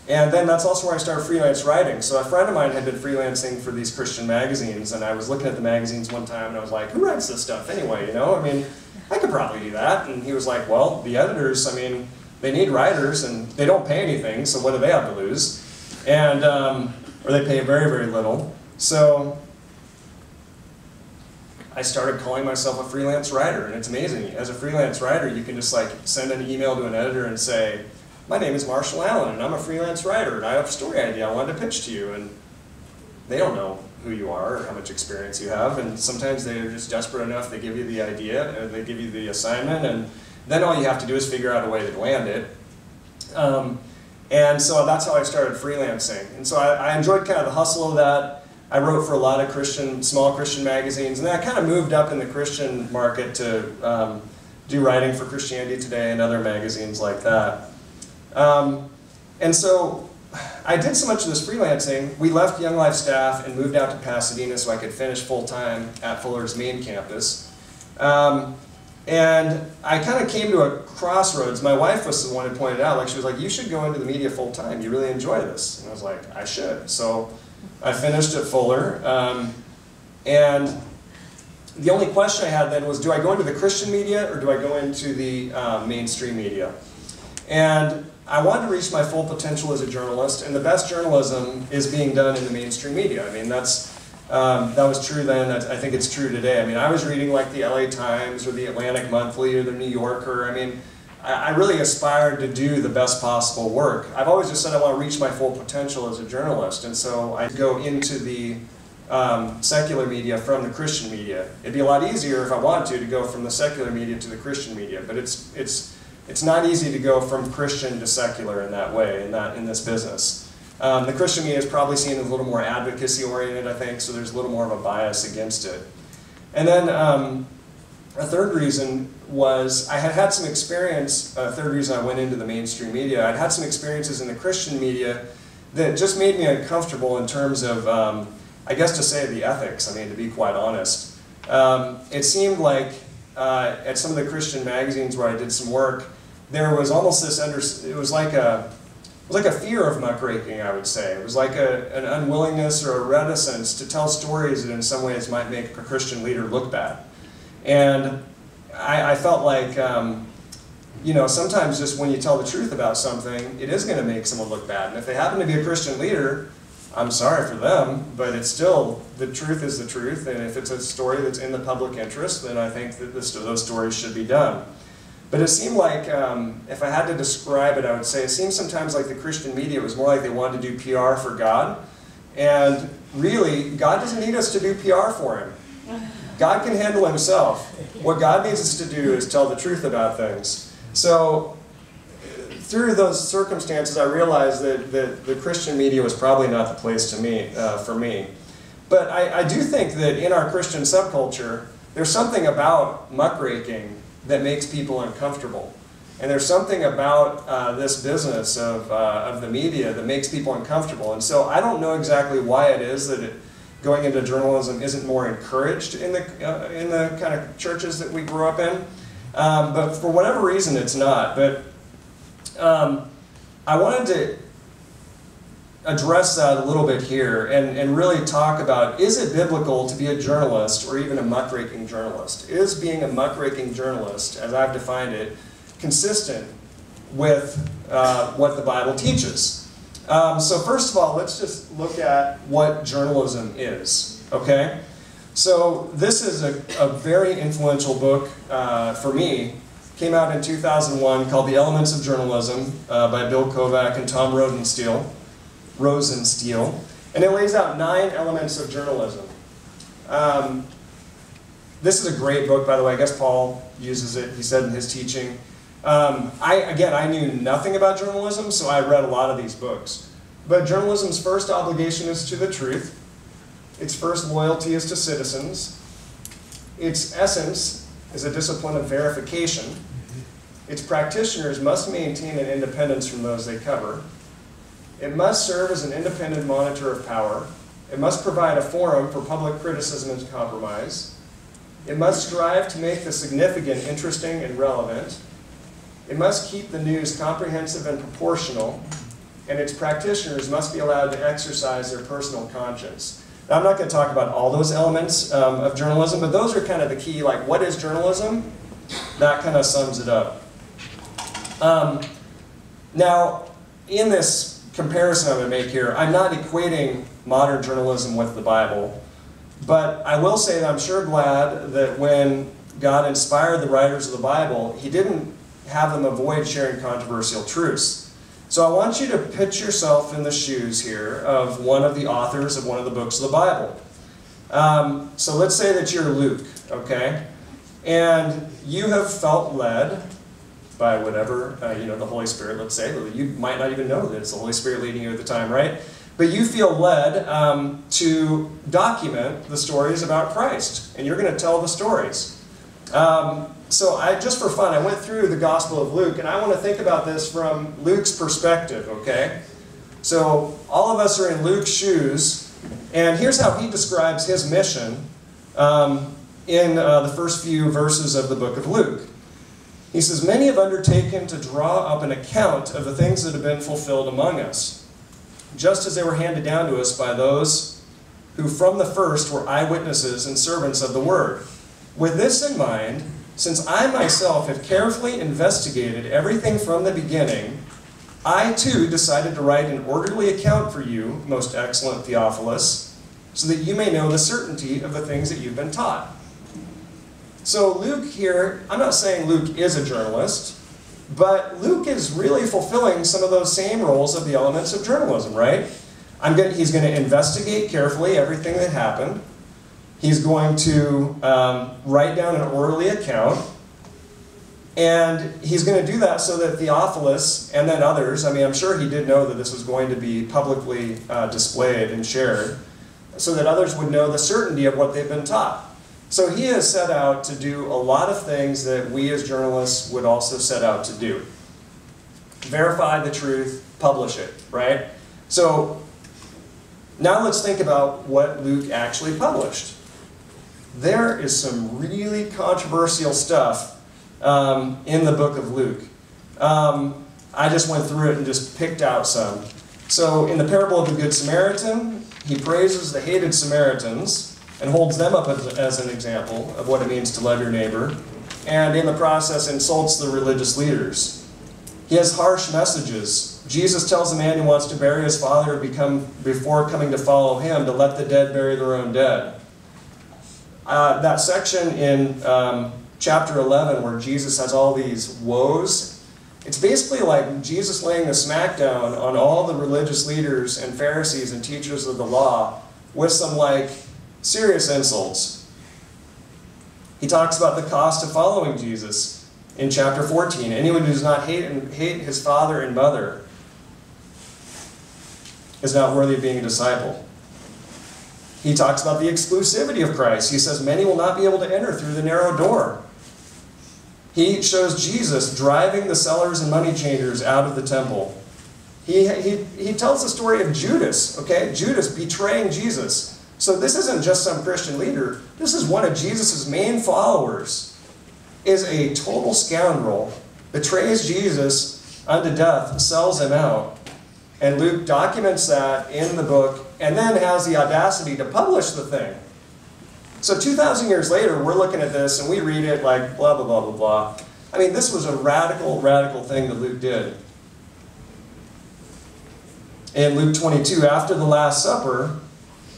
and then that's also where I started freelance writing. So a friend of mine had been freelancing for these Christian magazines, and I was looking at the magazines one time, and I was like, who writes this stuff anyway, you know? I mean, I could probably do that. And he was like, well, the editors, I mean, they need writers, and they don't pay anything, so what do they have to lose? And, um, or they pay very, very little. So I started calling myself a freelance writer, and it's amazing. As a freelance writer, you can just like send an email to an editor and say, my name is Marshall Allen, and I'm a freelance writer, and I have a story idea I wanted to pitch to you, and they don't know who you are or how much experience you have, and sometimes they're just desperate enough, they give you the idea, or they give you the assignment, and then all you have to do is figure out a way to land it. Um, and so that's how I started freelancing. And so I, I enjoyed kind of the hustle of that. I wrote for a lot of Christian, small Christian magazines, and then I kind of moved up in the Christian market to um, do writing for Christianity Today and other magazines like that. Um, and so I did so much of this freelancing, we left Young Life staff and moved out to Pasadena so I could finish full-time at Fuller's main campus. Um, and I kind of came to a crossroads. My wife was the one who pointed out, like she was like, you should go into the media full-time, you really enjoy this. And I was like, I should. So I finished at Fuller. Um, and the only question I had then was, do I go into the Christian media or do I go into the uh, mainstream media? And I wanted to reach my full potential as a journalist, and the best journalism is being done in the mainstream media. I mean, that's um, that was true then. I think it's true today. I mean, I was reading like the LA Times or the Atlantic Monthly or the New Yorker. I mean, I, really aspired to do the best possible work. I've always just said I want to reach my full potential as a journalist, and so I go into the um, secular media from the Christian media. It'd be a lot easier if I wanted to to go from the secular media to the Christian media, but it's it's it's not easy to go from Christian to secular in that way in that in this business. Um, the Christian media is probably seen as a little more advocacy oriented, I think, so there's a little more of a bias against it. And then um, a third reason was I had had some experience, a third reason I went into the mainstream media, I'd had some experiences in the Christian media that just made me uncomfortable in terms of, um, I guess to say the ethics, I mean, to be quite honest. Um, it seemed like uh, at some of the Christian magazines where I did some work, there was almost this under, it was like a, it was like a fear of muckraking, I would say. It was like a, an unwillingness or a reticence to tell stories that in some ways might make a Christian leader look bad. And I, I felt like, um, you know, sometimes just when you tell the truth about something, it is going to make someone look bad. And if they happen to be a Christian leader, I'm sorry for them, but it's still, the truth is the truth. And if it's a story that's in the public interest, then I think that this, those stories should be done. But it seemed like, um, if I had to describe it, I would say it seems sometimes like the Christian media was more like they wanted to do PR for God. And really, God doesn't need us to do PR for Him. [laughs] God can handle Himself. What God needs us to do is tell the truth about things. So, through those circumstances, I realized that, that the Christian media was probably not the place to me, uh, for me. But I, I do think that in our Christian subculture, there's something about muckraking that makes people uncomfortable. And there's something about uh, this business of, uh, of the media that makes people uncomfortable. And so I don't know exactly why it is that it, going into journalism isn't more encouraged in the, uh, in the kind of churches that we grew up in. Um, but for whatever reason, it's not. But um, I wanted to address that a little bit here and, and really talk about is it biblical to be a journalist or even a muckraking journalist? Is being a muckraking journalist, as I've defined it, consistent with uh, what the Bible teaches? Um, so, first of all, let's just look at what journalism is, okay? So, this is a, a very influential book uh, for me. Came out in 2001 called The Elements of Journalism uh, by Bill Kovach and Tom Rodensteel. Rosenstiel, and it lays out nine elements of journalism. Um, this is a great book, by the way. I guess Paul uses it. He said in his teaching. Um, I again, I knew nothing about journalism, so I read a lot of these books. But journalism's first obligation is to the truth. Its first loyalty is to citizens. Its essence is a discipline of verification. Its practitioners must maintain an independence from those they cover. It must serve as an independent monitor of power. It must provide a forum for public criticism and compromise. It must strive to make the significant interesting and relevant. It must keep the news comprehensive and proportional. And its practitioners must be allowed to exercise their personal conscience. Now, I'm not going to talk about all those elements um, of journalism, but those are kind of the key, like what is journalism? That kind of sums it up. Um, now, in this comparison I'm going to make here, I'm not equating modern journalism with the Bible, but I will say that I'm sure glad that when God inspired the writers of the Bible, He didn't have them avoid sharing controversial truths. So I want you to put yourself in the shoes here of one of the authors of one of the books of the Bible. Um, so let's say that you're Luke, okay? And you have felt led by whatever, uh, you know, the Holy Spirit, let's say. You might not even know that it's the Holy Spirit leading you at the time, right? But you feel led um, to document the stories about Christ, and you're going to tell the stories. Um, so I, just for fun, I went through the Gospel of Luke, and I want to think about this from Luke's perspective, okay? So all of us are in Luke's shoes, and here's how he describes his mission um, in uh, the first few verses of the book of Luke. He says, Many have undertaken to draw up an account of the things that have been fulfilled among us, just as they were handed down to us by those who from the first were eyewitnesses and servants of the word. With this in mind, since I myself have carefully investigated everything from the beginning, I too decided to write an orderly account for you, most excellent Theophilus, so that you may know the certainty of the things that you've been taught. So Luke here, I'm not saying Luke is a journalist, but Luke is really fulfilling some of those same roles of the elements of journalism, right? He's going to investigate carefully everything that happened. He's going to um, write down an orderly account. And he's going to do that so that Theophilus and then others, I mean, I'm sure he did know that this was going to be publicly uh, displayed and shared, so that others would know the certainty of what they've been taught. So he has set out to do a lot of things that we as journalists would also set out to do. Verify the truth, publish it, right? So now let's think about what Luke actually published. There is some really controversial stuff um, in the book of Luke. Um, I just went through it and just picked out some. So in the parable of the Good Samaritan, he praises the hated Samaritans and holds them up as, as an example of what it means to love your neighbor, and in the process insults the religious leaders. He has harsh messages. Jesus tells a man who wants to bury his father become, before coming to follow him to let the dead bury their own dead. Uh, that section in um, chapter 11, where Jesus has all these woes, it's basically like Jesus laying the smackdown on all the religious leaders and Pharisees and teachers of the law with some like serious insults. He talks about the cost of following Jesus in chapter 14. Anyone who does not hate, and, hate his father and mother is not worthy of being a disciple. He talks about the exclusivity of Christ. He says, Many will not be able to enter through the narrow door. He shows Jesus driving the sellers and money changers out of the temple. He, he, he tells the story of Judas, okay? Judas betraying Jesus. So this isn't just some Christian leader. This is one of Jesus' main followers, is a total scoundrel, betrays Jesus unto death, sells him out. And Luke documents that in the book and then has the audacity to publish the thing. So 2,000 years later, we're looking at this and we read it like blah, blah, blah, blah, blah. I mean, this was a radical, radical thing that Luke did. In Luke 22, after the Last Supper,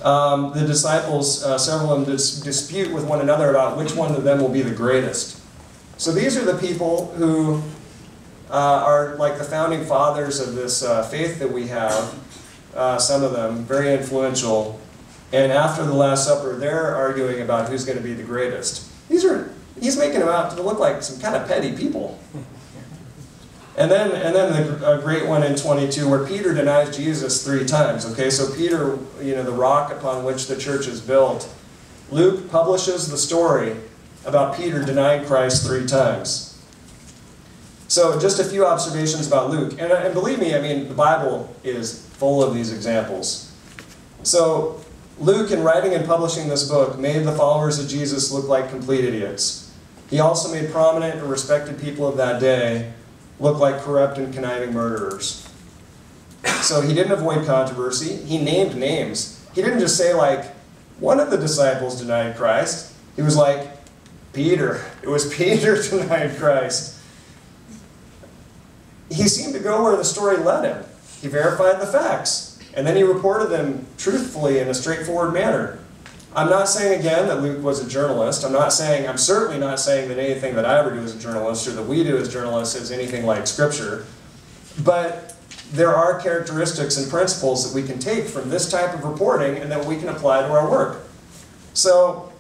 um, the disciples, uh, several of them dis- dispute with one another about which one of them will be the greatest. So these are the people who uh, are like the founding fathers of this uh, faith that we have, uh, some of them, very influential. And after the Last Supper, they're arguing about who's going to be the greatest. These are, he's making them out to look like some kind of petty people. And then, and then the, a great one in 22 where Peter denies Jesus three times. Okay, so Peter, you know, the rock upon which the church is built. Luke publishes the story about Peter denying Christ three times. So, just a few observations about Luke. And, and believe me, I mean, the Bible is full of these examples. So, Luke, in writing and publishing this book, made the followers of Jesus look like complete idiots. He also made prominent and respected people of that day look like corrupt and conniving murderers. So he didn't avoid controversy. He named names. He didn't just say, like, one of the disciples denied Christ. He was like, Peter. It was [laughs] Peter denied Christ. He seemed to go where the story led him. He verified the facts, and then he reported them truthfully in a straightforward manner. I'm not saying again that Luke was a journalist. I'm not saying, I'm certainly not saying that anything that I ever do as a journalist or that we do as journalists is anything like scripture. But there are characteristics and principles that we can take from this type of reporting and that we can apply to our work. So,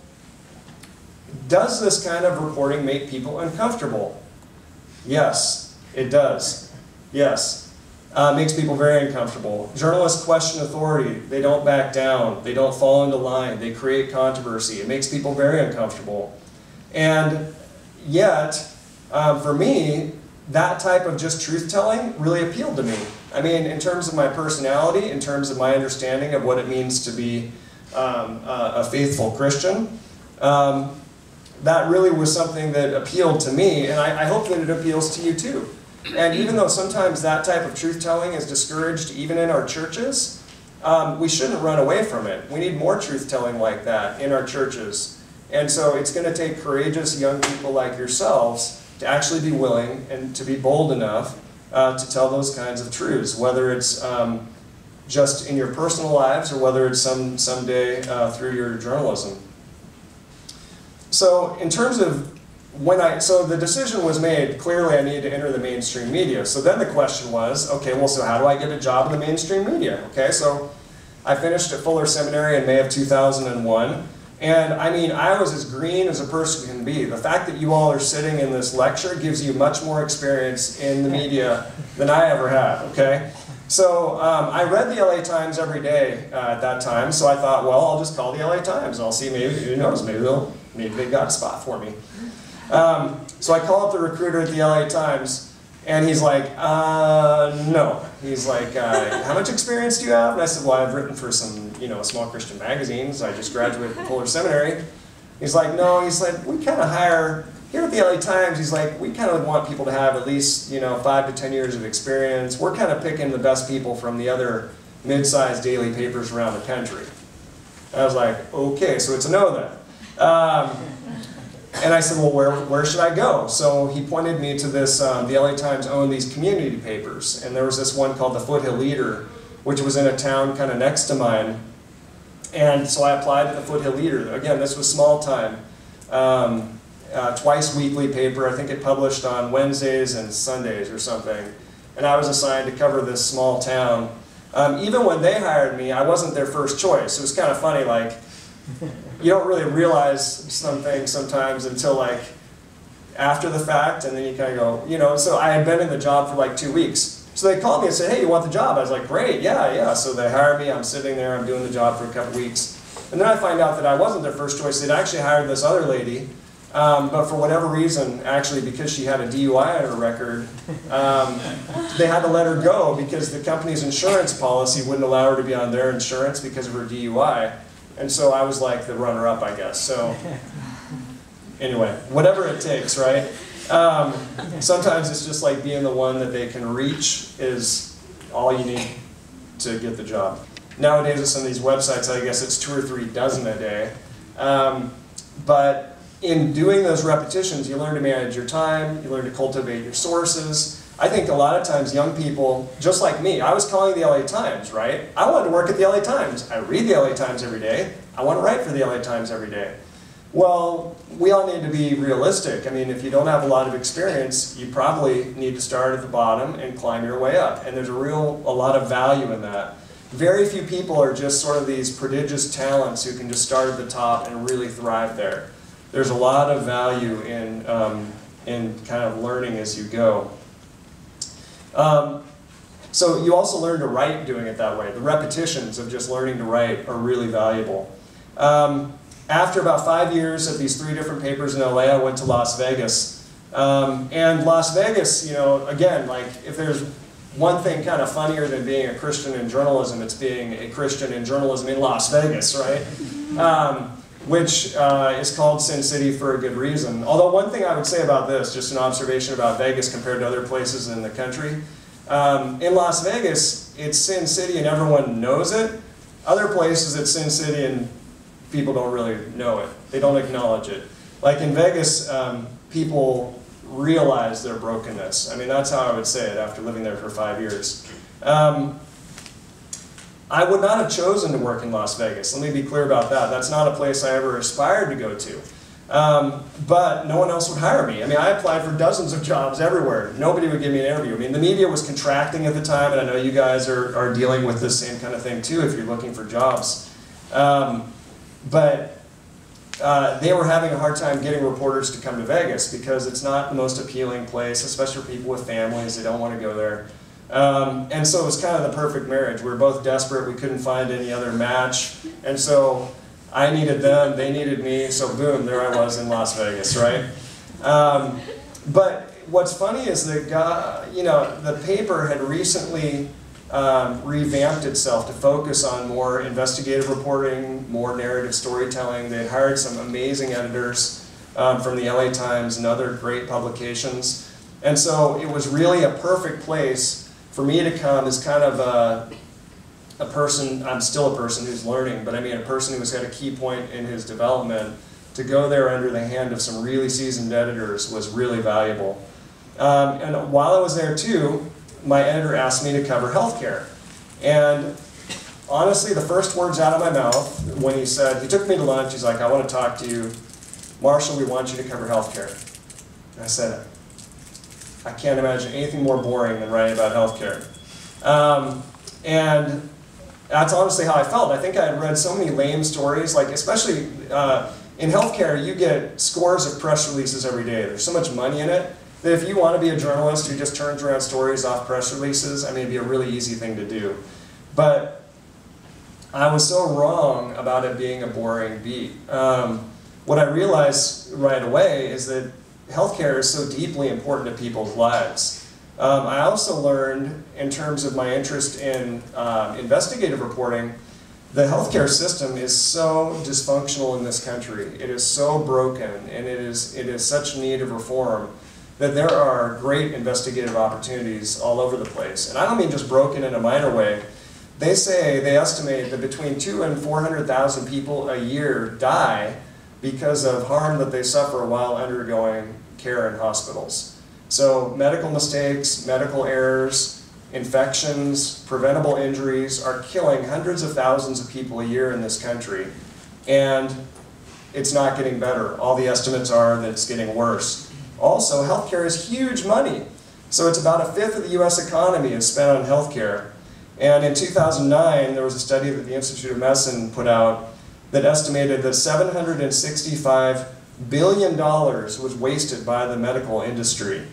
does this kind of reporting make people uncomfortable? Yes, it does. Yes. Uh, makes people very uncomfortable. Journalists question authority. They don't back down. They don't fall into line. They create controversy. It makes people very uncomfortable. And yet, um, for me, that type of just truth telling really appealed to me. I mean, in terms of my personality, in terms of my understanding of what it means to be um, a, a, faithful Christian, um, that really was something that appealed to me, and I, I hope that it appeals to you too. And even though sometimes that type of truth telling is discouraged even in our churches, um, we shouldn't run away from it. We need more truth telling like that in our churches. And so it's going to take courageous young people like yourselves to actually be willing and to be bold enough uh, to tell those kinds of truths, whether it's um, just in your personal lives or whether it's some someday uh, through your journalism. So in terms of when I, so the decision was made, clearly I needed to enter the mainstream media. So then the question was, okay, well, so how do I get a job in the mainstream media? Okay, so I finished at Fuller Seminary in May of 2001. And I mean, I was as green as a person can be. The fact that you all are sitting in this lecture gives you much more experience in the media than I ever had, okay? So um, I read the LA Times every day uh, at that time, so I thought, well, I'll just call the LA Times. I'll see maybe, who knows, maybe they'll, maybe they got a spot for me. Um, so I call up the recruiter at the LA Times, and he's like, uh, no. He's like, uh, how much experience do you have? And I said, well, I've written for some, you know, small Christian magazines. I just graduated from Fuller Seminary. He's like, no. He said, we kind of hire, here at the LA Times, he's like, we kind of want people to have at least, you know, five to ten years of experience. We're kind of picking the best people from the other mid-sized daily papers around the country. I was like, okay, so it's a no then. Um, and I said, well, where, where should I go? So he pointed me to this, um, the LA Times owned these community papers, and there was this one called the Foothill Leader, which was in a town kind of next to mine. And so I applied to the Foothill Leader. Again, this was small time. Um, uh, twice weekly paper. I think it published on Wednesdays and Sundays or something. And I was assigned to cover this small town. Um, even when they hired me, I wasn't their first choice. It was kind of funny, like, you don't really realize some things sometimes until like after the fact, and then you kind of go, you know, so I had been in the job for like two weeks. So they called me and said, hey, you want the job? I was like, great, yeah, yeah. So they hired me, I'm sitting there, I'm doing the job for a couple weeks. And then I find out that I wasn't their first choice. They'd actually hired this other lady, um, but for whatever reason, actually because she had a DUI on her record, um, they had to let her go because the company's insurance policy wouldn't allow her to be on their insurance because of her DUI. And so I was like the runner-up, I guess. So anyway, whatever it takes, right? Um, sometimes it's just like being the one that they can reach is all you need to get the job. Nowadays, with some of these websites, I guess it's two or three dozen a day. Um, but in doing those repetitions, you learn to manage your time, you learn to cultivate your sources. I think a lot of times young people, just like me, I was calling the LA Times, right? I wanted to work at the LA Times. I read the LA Times every day. I want to write for the LA Times every day. Well, we all need to be realistic. I mean, if you don't have a lot of experience, you probably need to start at the bottom and climb your way up. And there's a real, a lot of value in that. Very few people are just sort of these prodigious talents who can just start at the top and really thrive there. There's a lot of value in, um, in kind of learning as you go. Um, so you also learn to write doing it that way. The repetitions of just learning to write are really valuable. Um, after about five years at these three different papers in LA, I went to Las Vegas. Um, and Las Vegas, you know, again, like if there's one thing kind of funnier than being a Christian in journalism, it's being a Christian in journalism in Las Vegas, right? [laughs] Um, which uh, is called Sin City for a good reason. Although one thing I would say about this, just an observation about Vegas compared to other places in the country, um, in Las Vegas, it's Sin City and everyone knows it. Other places, it's Sin City and people don't really know it. They don't acknowledge it. Like in Vegas, um, people realize their brokenness. I mean, that's how I would say it after living there for five years. Um, I would not have chosen to work in Las Vegas. Let me be clear about that. That's not a place I ever aspired to go to. Um, but no one else would hire me. I mean, I applied for dozens of jobs everywhere. Nobody would give me an interview. I mean, the media was contracting at the time, and I know you guys are, are dealing with the same kind of thing too if you're looking for jobs. Um, but uh, they were having a hard time getting reporters to come to Vegas because it's not the most appealing place, especially for people with families. They don't want to go there. Um, and so it was kind of the perfect marriage. We were both desperate. We couldn't find any other match. And so I needed them, they needed me. So boom, there I was in Las Vegas, right? Um, but what's funny is that, God, you know, the paper had recently um, revamped itself to focus on more investigative reporting, more narrative storytelling. They hired some amazing editors um, from the LA Times and other great publications. And so it was really a perfect place for me to come as kind of a, a person, I'm still a person who's learning, but I mean a person who's had a key point in his development, to go there under the hand of some really seasoned editors was really valuable. Um, and while I was there too, my editor asked me to cover healthcare. And honestly, the first words out of my mouth when he said, he took me to lunch, he's like, I want to talk to you. Marshall, we want you to cover healthcare. And I said, I can't imagine anything more boring than writing about healthcare. Um, and that's honestly how I felt. I think I had read so many lame stories, like especially uh, in healthcare, you get scores of press releases every day. There's so much money in it that if you want to be a journalist who just turns around stories off press releases, I mean, it'd be a really easy thing to do. But I was so wrong about it being a boring beat. Um, what I realized right away is that healthcare is so deeply important to people's lives. Um, I also learned, in terms of my interest in um, investigative reporting, the healthcare system is so dysfunctional in this country. It is so broken, and it is, it is such need of reform that there are great investigative opportunities all over the place. And I don't mean just broken in a minor way. They say, they estimate that between two and 400,000 people a year die because of harm that they suffer while undergoing care in hospitals. So medical mistakes, medical errors, infections, preventable injuries are killing hundreds of thousands of people a year in this country. And it's not getting better. All the estimates are that it's getting worse. Also, healthcare is huge money. So it's about a fifth of the US economy is spent on healthcare. And in 2009, there was a study that the Institute of Medicine put out that estimated that $765 billion was wasted by the medical industry.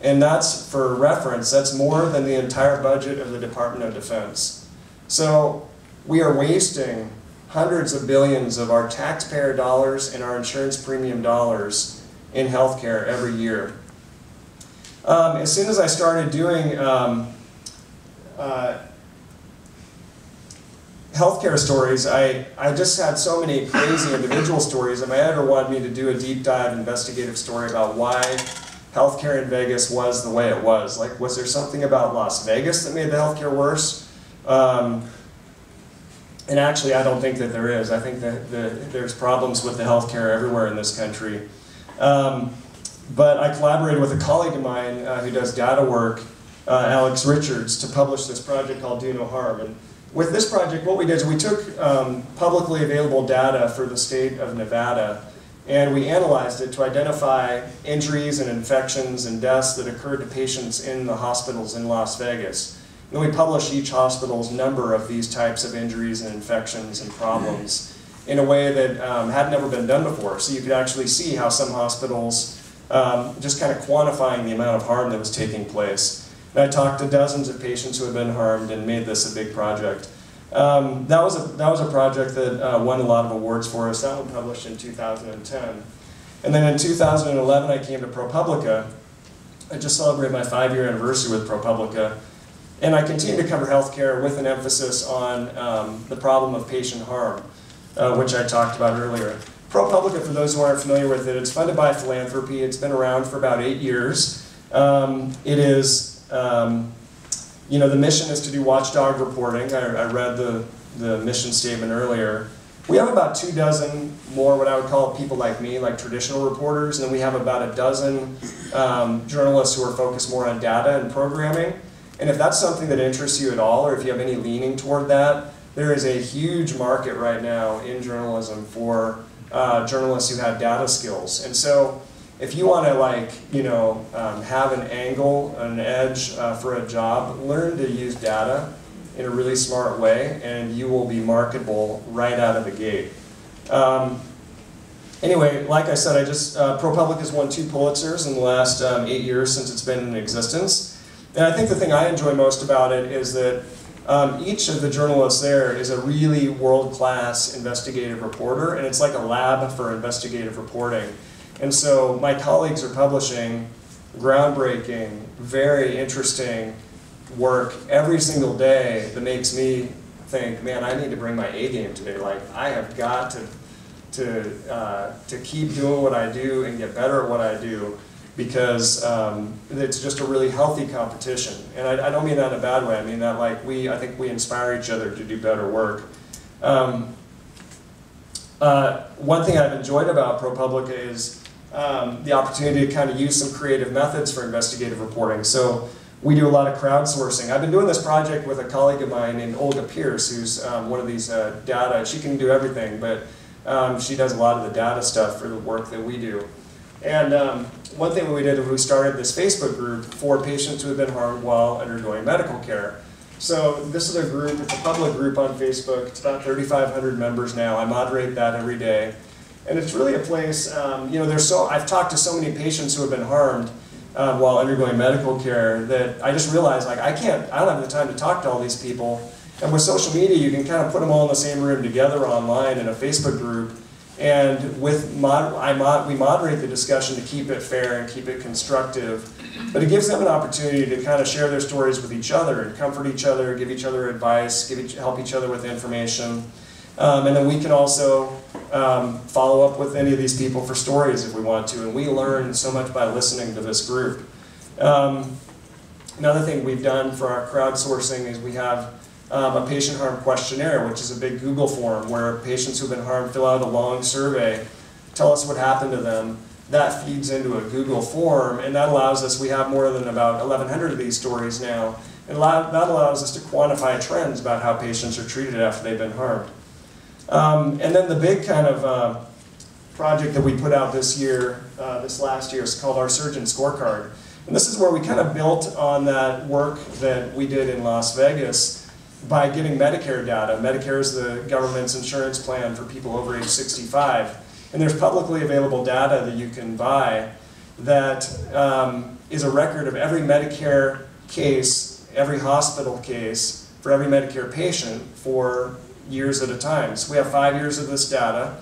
And that's, for reference, that's more than the entire budget of the Department of Defense. So we are wasting hundreds of billions of our taxpayer dollars and our insurance premium dollars in healthcare every year. Um, as soon as I started doing um, uh, healthcare stories, I, I just had so many crazy individual stories, and my editor wanted me to do a deep dive investigative story about why healthcare in Vegas was the way it was. Like, was there something about Las Vegas that made the healthcare worse? Um, and actually, I don't think that there is. I think that the, there's problems with the healthcare everywhere in this country. Um, but I collaborated with a colleague of mine uh, who does data work, uh, Alex Richards, to publish this project called Do No Harm. And with this project, what we did is we took um, publicly available data for the state of Nevada and we analyzed it to identify injuries and infections and deaths that occurred to patients in the hospitals in Las Vegas. And we published each hospital's number of these types of injuries and infections and problems in a way that um, had never been done before. So you could actually see how some hospitals, um, just kind of quantifying the amount of harm that was taking place. And I talked to dozens of patients who had been harmed and made this a big project. Um, that, was a, that was a project that uh, won a lot of awards for us. That one published in 2010. And then in 2011, I came to ProPublica. I just celebrated my five-year anniversary with ProPublica. And I continue to cover healthcare with an emphasis on um, the problem of patient harm, uh, which I talked about earlier. ProPublica, for those who aren't familiar with it, it's funded by philanthropy. It's been around for about eight years. Um, it is um, you know, the mission is to do watchdog reporting. I, I read the, the mission statement earlier. We have about two dozen more what I would call people like me, like traditional reporters, and then we have about a dozen um, journalists who are focused more on data and programming. And if that's something that interests you at all, or if you have any leaning toward that, there is a huge market right now in journalism for uh, journalists who have data skills. And so if you want to like, you know, um, have an angle, an edge uh, for a job, learn to use data in a really smart way and you will be marketable right out of the gate. Um, anyway, like I said, I just, uh, ProPublica has won two Pulitzers in the last um, eight years since it's been in existence. And I think the thing I enjoy most about it is that um, each of the journalists there is a really world-class investigative reporter, and it's like a lab for investigative reporting. And so my colleagues are publishing groundbreaking, very interesting work every single day that makes me think, man, I need to bring my A game today. Like I have got to to uh, to keep doing what I do and get better at what I do because um, it's just a really healthy competition. And I, I, don't mean that in a bad way. I mean that like we, I think we inspire each other to do better work. Um, uh, one thing I've enjoyed about ProPublica is um, the opportunity to kind of use some creative methods for investigative reporting. So we do a lot of crowdsourcing. I've been doing this project with a colleague of mine named Olga Pierce, who's um, one of these uh, data, she can do everything, but um, she does a lot of the data stuff for the work that we do. And um, one thing we did was we started this Facebook group for patients who have been harmed while undergoing medical care. So this is a group, it's a public group on Facebook. It's about 3,500 members now. I moderate that every day. And it's really a place, um, you know, there's so, I've talked to so many patients who have been harmed um, while undergoing medical care that I just realized, like, I can't, I don't have the time to talk to all these people. And with social media, you can kind of put them all in the same room together online in a Facebook group. And with mod, I mod, we moderate the discussion to keep it fair and keep it constructive. But it gives them an opportunity to kind of share their stories with each other and comfort each other, give each other advice, give each, help each other with information. Um, and then we can also um, follow up with any of these people for stories if we want to. And we learn so much by listening to this group. Um, another thing we've done for our crowdsourcing is we have um, a patient harm questionnaire, which is a big Google form where patients who've been harmed fill out a long survey, tell us what happened to them. That feeds into a Google form, and that allows us, we have more than about 1,100 of these stories now, and that allows us to quantify trends about how patients are treated after they've been harmed. Um, and then the big kind of uh, project that we put out this year, uh, this last year, is called our Surgeon Scorecard. And this is where we kind of built on that work that we did in Las Vegas by getting Medicare data. Medicare is the government's insurance plan for people over age 65. And there's publicly available data that you can buy that um, is a record of every Medicare case, every hospital case, for every Medicare patient for years at a time. So we have five years of this data.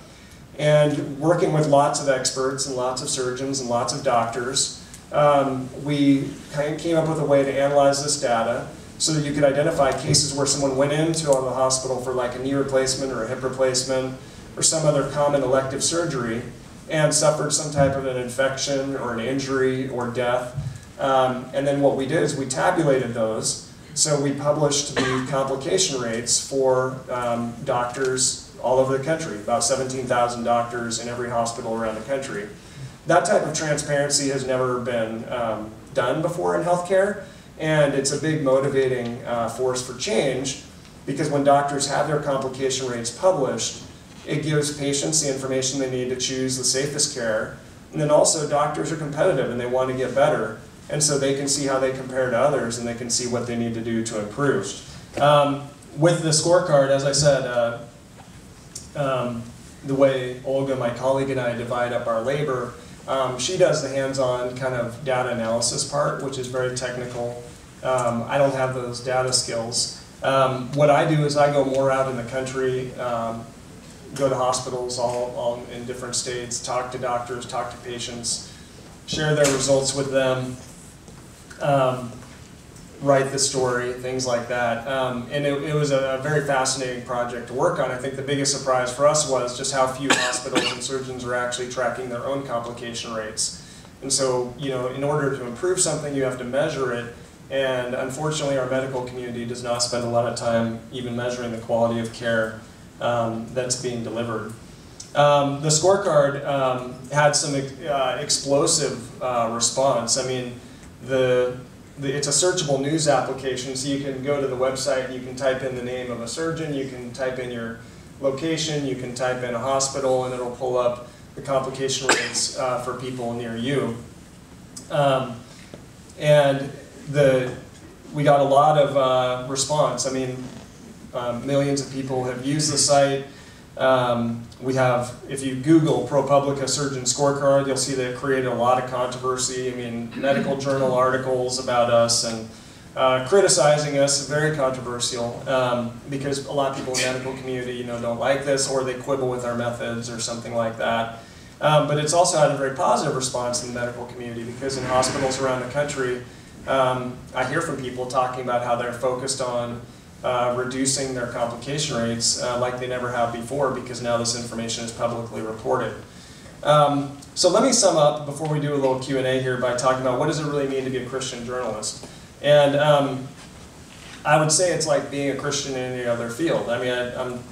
And working with lots of experts and lots of surgeons and lots of doctors, um, we kind of came up with a way to analyze this data so that you could identify cases where someone went into the hospital for like a knee replacement or a hip replacement or some other common elective surgery and suffered some type of an infection or an injury or death. Um, and then what we did is we tabulated those. So we published the complication rates for um, doctors all over the country, about 17,000 doctors in every hospital around the country. That type of transparency has never been um, done before in healthcare, and it's a big motivating uh, force for change because when doctors have their complication rates published, it gives patients the information they need to choose the safest care. And then also doctors are competitive and they want to get better. And so they can see how they compare to others and they can see what they need to do to improve. Um, with the scorecard, as I said, uh, um, the way Olga, my colleague, and I divide up our labor, um, she does the hands-on kind of data analysis part, which is very technical. Um, I don't have those data skills. Um, what I do is I go more out in the country, um, go to hospitals all, all in different states, talk to doctors, talk to patients, share their results with them, um, write the story, things like that. Um, and it, it was a, very fascinating project to work on. I think the biggest surprise for us was just how few hospitals and surgeons are actually tracking their own complication rates. And so, you know, in order to improve something, you have to measure it. And unfortunately, our medical community does not spend a lot of time even measuring the quality of care um, that's being delivered. Um, the scorecard um, had some uh, explosive uh, response. I mean, the, the, it's a searchable news application, so you can go to the website, you can type in the name of a surgeon, you can type in your location, you can type in a hospital, and it'll pull up the complication rates uh, for people near you. Um, and the, we got a lot of uh, response. I mean, um, millions of people have used the site. Um, we have, if you Google ProPublica Surgeon Scorecard, you'll see that it created a lot of controversy. I mean, [clears throat] medical journal articles about us and uh, criticizing us, very controversial, um, because a lot of people in the medical community, you know, don't like this or they quibble with our methods or something like that. Um, but it's also had a very positive response in the medical community because in hospitals around the country, um, I hear from people talking about how they're focused on uh, reducing their complication rates uh, like they never have before because now this information is publicly reported. Um, so let me sum up before we do a little Q&A here by talking about what does it really mean to be a Christian journalist. And um, I would say it's like being a Christian in any other field. I mean, I I'm,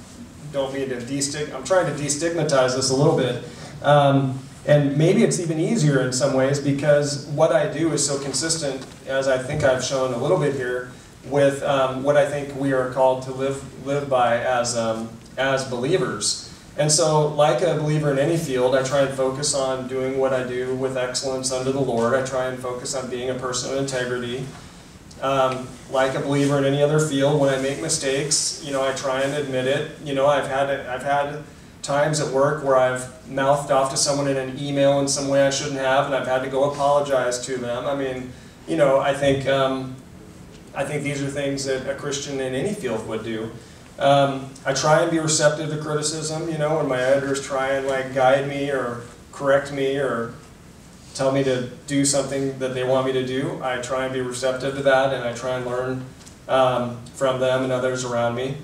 don't mean to destig I'm trying to destigmatize this a little bit. Um, and maybe it's even easier in some ways because what I do is so consistent, as I think I've shown a little bit here, with um, what I think we are called to live, live by as, um, as believers. And so, like a believer in any field, I try and focus on doing what I do with excellence under the Lord. I try and focus on being a person of integrity. Um, like a believer in any other field, when I make mistakes, you know, I try and admit it. You know, I've had I've had times at work where I've mouthed off to someone in an email in some way I shouldn't have, and I've had to go apologize to them. I mean, you know, I think um, I think these are things that a Christian in any field would do. Um, I try and be receptive to criticism, you know, when my editors try and like guide me or correct me or tell me to do something that they want me to do. I try and be receptive to that and I try and learn um, from them and others around me.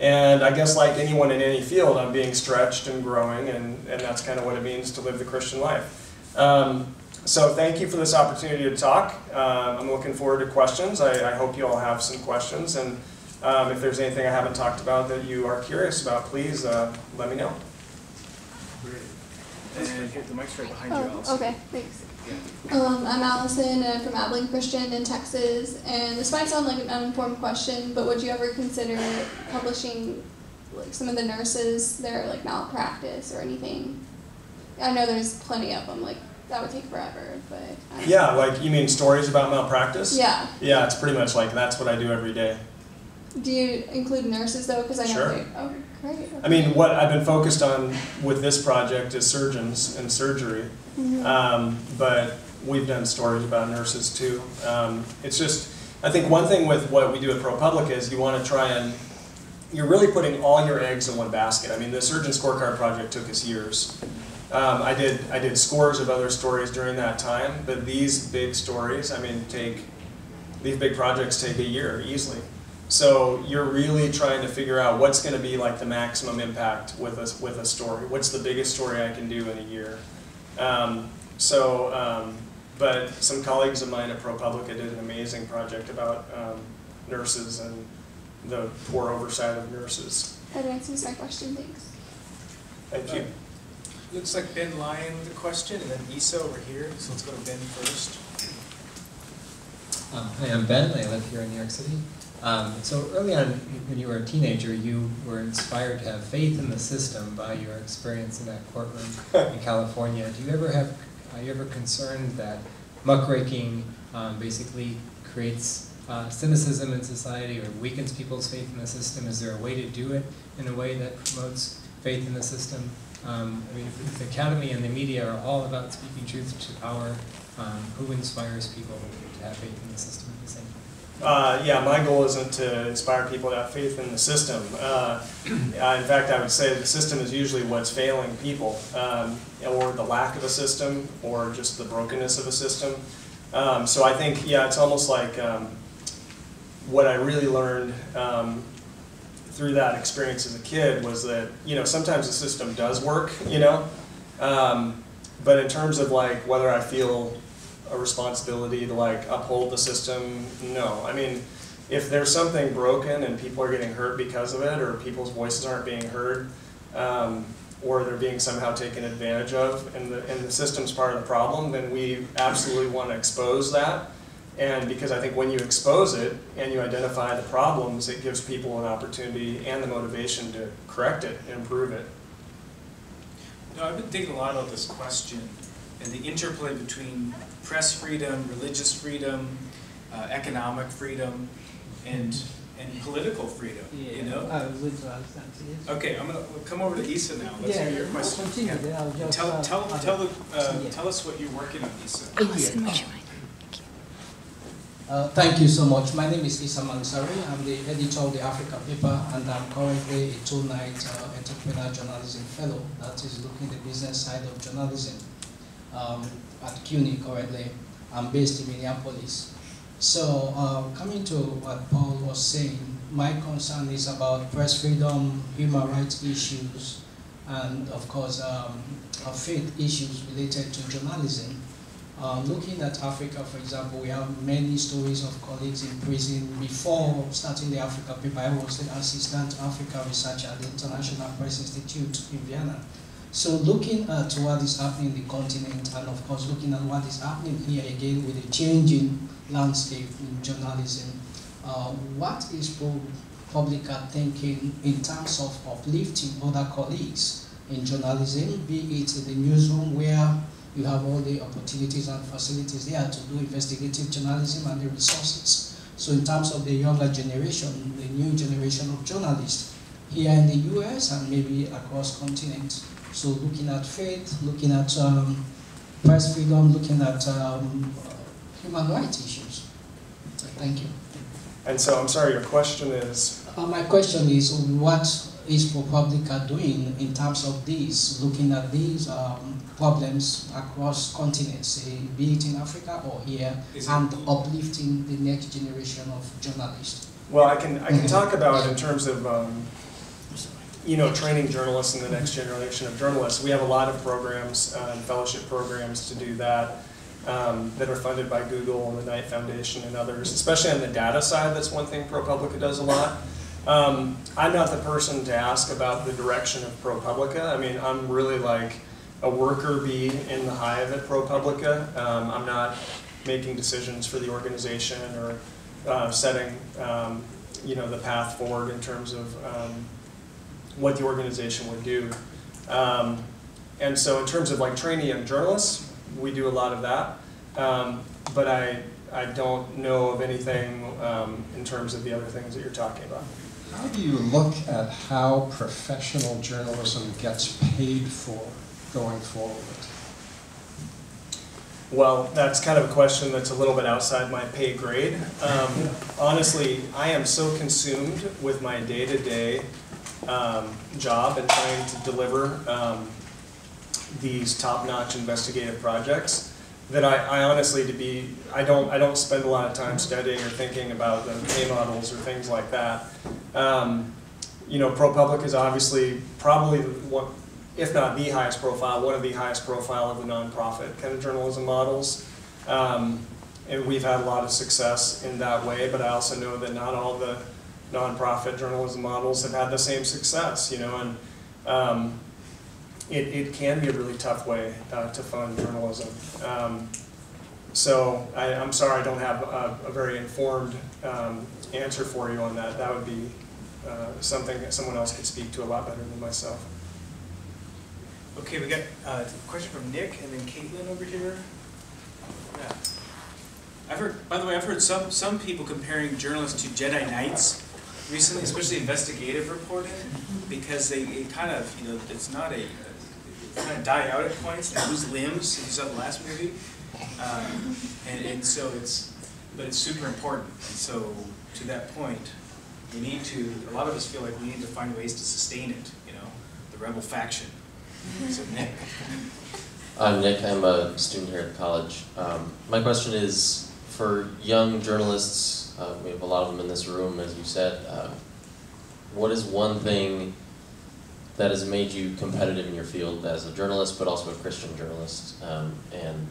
And I guess like anyone in any field, I'm being stretched and growing and, and that's kind of what it means to live the Christian life. Um, so thank you for this opportunity to talk. Um, I'm looking forward to questions. I, I, hope you all have some questions. And um, if there's anything I haven't talked about that you are curious about, please uh, let me know. Great. And the mic's right behind oh, you, Allison. Okay, thanks. Um, I'm Allison uh, from Abilene Christian in Texas, and this might sound like an uninformed question, but would you ever consider publishing like some of the nurses their like malpractice or anything? I know there's plenty of them. Like that would take forever, but Yeah, like you mean stories about malpractice? yeah. Yeah, it's pretty much like that's what I do every day. Do you include nurses though? Because I know Sure. they. Oh, great. I mean, what I've been focused on with this project is surgeons and surgery. Mhm. Um, but we've done stories about nurses too. Um, it's just, I think one thing with what we do at ProPublica is you want to try and, you're really putting all your eggs in one basket. I mean, the surgeon scorecard project took us years. Um, I did, I did scores of other stories during that time, but these big stories, I mean, take, these big projects take a year easily. So you're really trying to figure out what's going to be like the maximum impact with a, with a story. What's the biggest story I can do in a year? Um, so, um, but some colleagues of mine at ProPublica did an amazing project about um, nurses and the poor oversight of nurses. That answers my question. Thanks. Thank you. Looks like Ben Lyon with a question, and then Isa over here, so let's go to Ben first. Um, Hi, I'm Ben. I live here in New York City. Um, So early on, when you were a teenager, you were inspired to have faith in the system by your experience in that courtroom in [laughs] California. Do you ever have, are you ever concerned that muckraking um, basically creates uh, cynicism in society or weakens people's faith in the system? Is there a way to do it in a way that promotes faith in the system? Um, I mean, the academy and the media are all about speaking truth to power, um, who inspires people to have faith in the system at the same time? Uh, yeah, my goal isn't to inspire people to have faith in the system. Uh, uh, in fact, I would say the system is usually what's failing people, um, or the lack of a system, or just the brokenness of a system. Um, so I think, yeah, it's almost like um, what I really learned um, through that experience as a kid was that, you know, sometimes the system does work, you know, um, but in terms of like whether I feel a responsibility to like uphold the system, no. I mean, if there's something broken and people are getting hurt because of it, or people's voices aren't being heard, um, or they're being somehow taken advantage of, and the, and the system's part of the problem, then we absolutely want to expose that. And because I think when you expose it and you identify the problems, it gives people an opportunity and the motivation to correct it and improve it. No, I've been thinking a lot about this question and the interplay between press freedom, religious freedom, uh, economic freedom, and and political freedom. You know. I will understand, yes. Okay, I'm gonna we'll come over to Isa now. Let's Yeah, hear your question. continue, Yeah. then Tell uh, tell tell the uh, Yeah. tell us what you're working on, Isa. Uh, thank you so much. My name is Isa Mansari. I'm the editor of the Africa paper, and I'm currently a Tow-Knight uh, entrepreneur journalism fellow that is looking at the business side of journalism um, at CUNY currently. I'm based in Minneapolis. So uh, coming to what Paul was saying, my concern is about press freedom, human rights issues, and of course um, faith issues related to journalism. Uh, looking at Africa, for example, we have many stories of colleagues in prison. Before starting the Africa paper, I was the assistant Africa researcher at the International Press Institute in Vienna. So looking at what is happening in the continent, and of course looking at what is happening here again with the changing landscape in journalism, uh, what is Publica thinking in terms of uplifting other colleagues in journalism, be it in the newsroom where you have all the opportunities and facilities there to do investigative journalism and the resources. So in terms of the younger generation, the new generation of journalists here in the US and maybe across continents. So looking at faith, looking at um, press freedom, looking at um, human rights issues. Thank you. And so I'm sorry, your question is, Uh, my question is, what is ProPublica doing in terms of these, looking at these um, problems across continents, be it in Africa or here, Is and uplifting the next generation of journalists? well, I can, I can talk about in terms of, um, you know, training journalists and the next generation of journalists. We have a lot of programs, uh, fellowship programs to do that, um, that are funded by Google and the Knight Foundation and others, especially on the data side, that's one thing ProPublica does a lot. Um, I'm not the person to ask about the direction of ProPublica. I mean, I'm really like a worker bee in the hive at ProPublica. Um, I'm not making decisions for the organization or uh, setting, um, you know, the path forward in terms of um, what the organization would do. Um, and so in terms of like training young journalists, we do a lot of that. Um, but I, I don't know of anything in terms of the other things that you're talking about. How do you look at how professional journalism gets paid for going forward? Well, that's kind of a question that's a little bit outside my pay grade. Um, [laughs] honestly, I am so consumed with my day-to-day um, job and trying to deliver um, these top-notch investigative projects that I, I honestly, to be, I don't, I don't spend a lot of time studying or thinking about the pay models or things like that. Um, you know, ProPublica is obviously probably what, if not the highest profile, one of the highest profile of the nonprofit kind of journalism models. Um, and we've had a lot of success in that way, but I also know that not all the nonprofit journalism models have had the same success, you know, and um, it, it can be a really tough way uh, to fund journalism. Um, so I, I'm sorry I don't have a, a very informed um, answer for you on that. That would be uh, something that someone else could speak to a lot better than myself. Okay, we got uh, a question from Nick and then Caitlin over here. Yeah. I've heard, by the way, I've heard some, some people comparing journalists to Jedi Knights recently, especially investigative reporting, because they kind of, you know, it's not a, kind of die out at points, they lose limbs, you saw the last movie. Um, and, and so it's, but it's super important. And so to that point, we need to, a lot of us feel like we need to find ways to sustain it, you know, the rebel faction. So Nick. I'm Nick. I'm a student here at the college. Um, my question is for young journalists. Uh, we have a lot of them in this room, as you said. Uh, what is one thing that has made you competitive in your field as a journalist, but also a Christian journalist? Um, and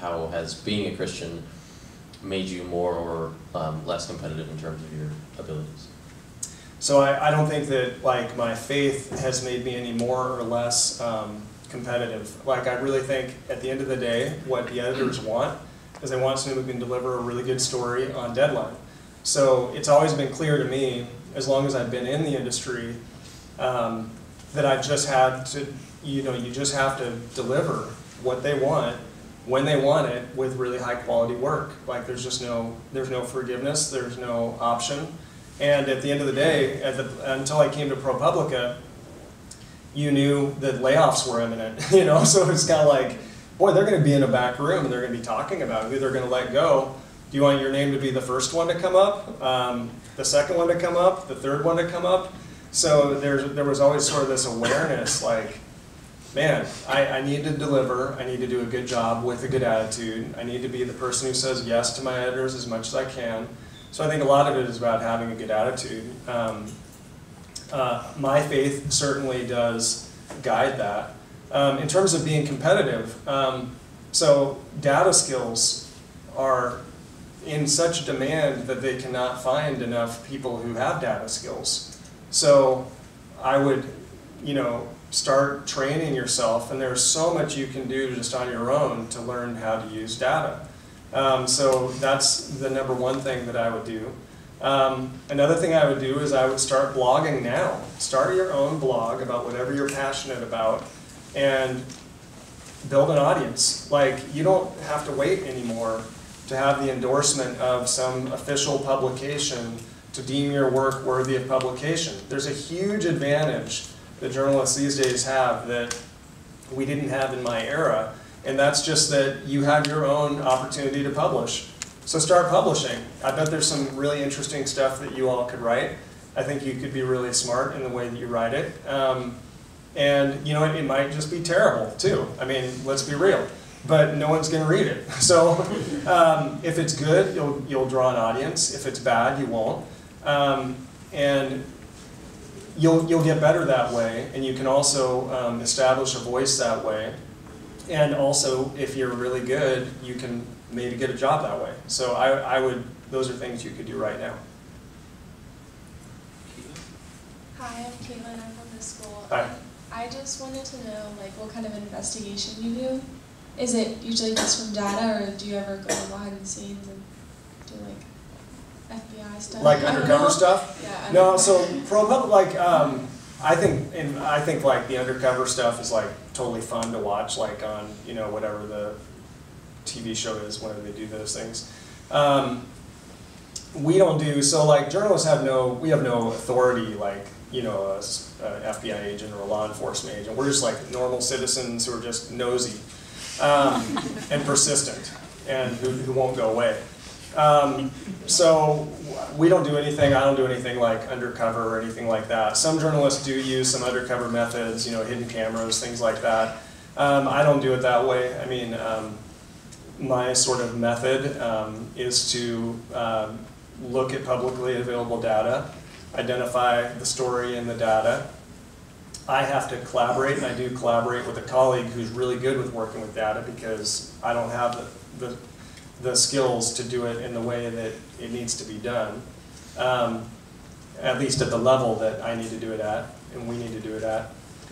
how has being a Christian made you more or um, less competitive in terms of your abilities? So I, I don't think that like my faith has made me any more or less um, competitive. Like I really think at the end of the day, what the editors want is they want someone who can deliver a really good story on deadline. So it's always been clear to me, as long as I've been in the industry, um, that I've just had to, you know, you just have to deliver what they want when they want it with really high quality work. Like there's just no, there's no forgiveness, there's no option. And at the end of the day, the, until I came to ProPublica, you knew that layoffs were imminent, [laughs] you know? So it's kind of like, boy, they're going to be in a back room and they're going to be talking about who they're going to let go. Do you want your name to be the first one to come up, um, the second one to come up, the third one to come up? So there's, there was always sort of this awareness, like, man, I, I need to deliver, I need to do a good job with a good attitude, I need to be the person who says yes to my editors as much as I can. So I think a lot of it is about having a good attitude. Um, uh, my faith certainly does guide that. Um, in terms of being competitive, um, so data skills are in such demand that they cannot find enough people who have data skills. So I would, you know, start training yourself, and there's so much you can do just on your own to learn how to use data. Um, so that's the number one thing that I would do. Um, another thing I would do is I would start blogging now. Start your own blog about whatever you're passionate about and build an audience. Like, you don't have to wait anymore to have the endorsement of some official publication to deem your work worthy of publication. There's a huge advantage that journalists these days have that we didn't have in my era, and that's just that you have your own opportunity to publish. So start publishing. I bet there's some really interesting stuff that you all could write. I think you could be really smart in the way that you write it. Um, and you know, it, it might just be terrible too. I mean, let's be real. But no one's going to read it. [laughs] So um, if it's good, you'll, you'll draw an audience. If it's bad, you won't. Um, and you'll, you'll get better that way. And you can also um, establish a voice that way. And also, if you're really good, you can maybe get a job that way. So I, I would, those are things you could do right now. Hi, I'm Caitlin. I'm from this school. Hi. Um, I just wanted to know, like, what kind of investigation you do. Is it usually just from data, or do you ever go behind the scenes and do like FBI stuff? Like undercover stuff? Yeah. No, so ProPublica, like, um, I think, and I think like the undercover stuff is like totally fun to watch, like on, you know, whatever the TV show is, whenever they do those things. Um, we don't do, so like journalists have no, we have no authority like, you know, a, a FBI agent or a law enforcement agent. We're just like normal citizens who are just nosy um, and persistent and who, who won't go away. Um, so we don't do anything, I don't do anything like undercover or anything like that. Some journalists do use some undercover methods, you know, hidden cameras, things like that. Um, I don't do it that way. I mean, um, my sort of method um, is to um, look at publicly available data, identify the story in the data. I have to collaborate, and I do collaborate with a colleague who's really good with working with data because I don't have the, the, the skills to do it in the way that it needs to be done. Um, at least at the level that I need to do it at, and we need to do it at.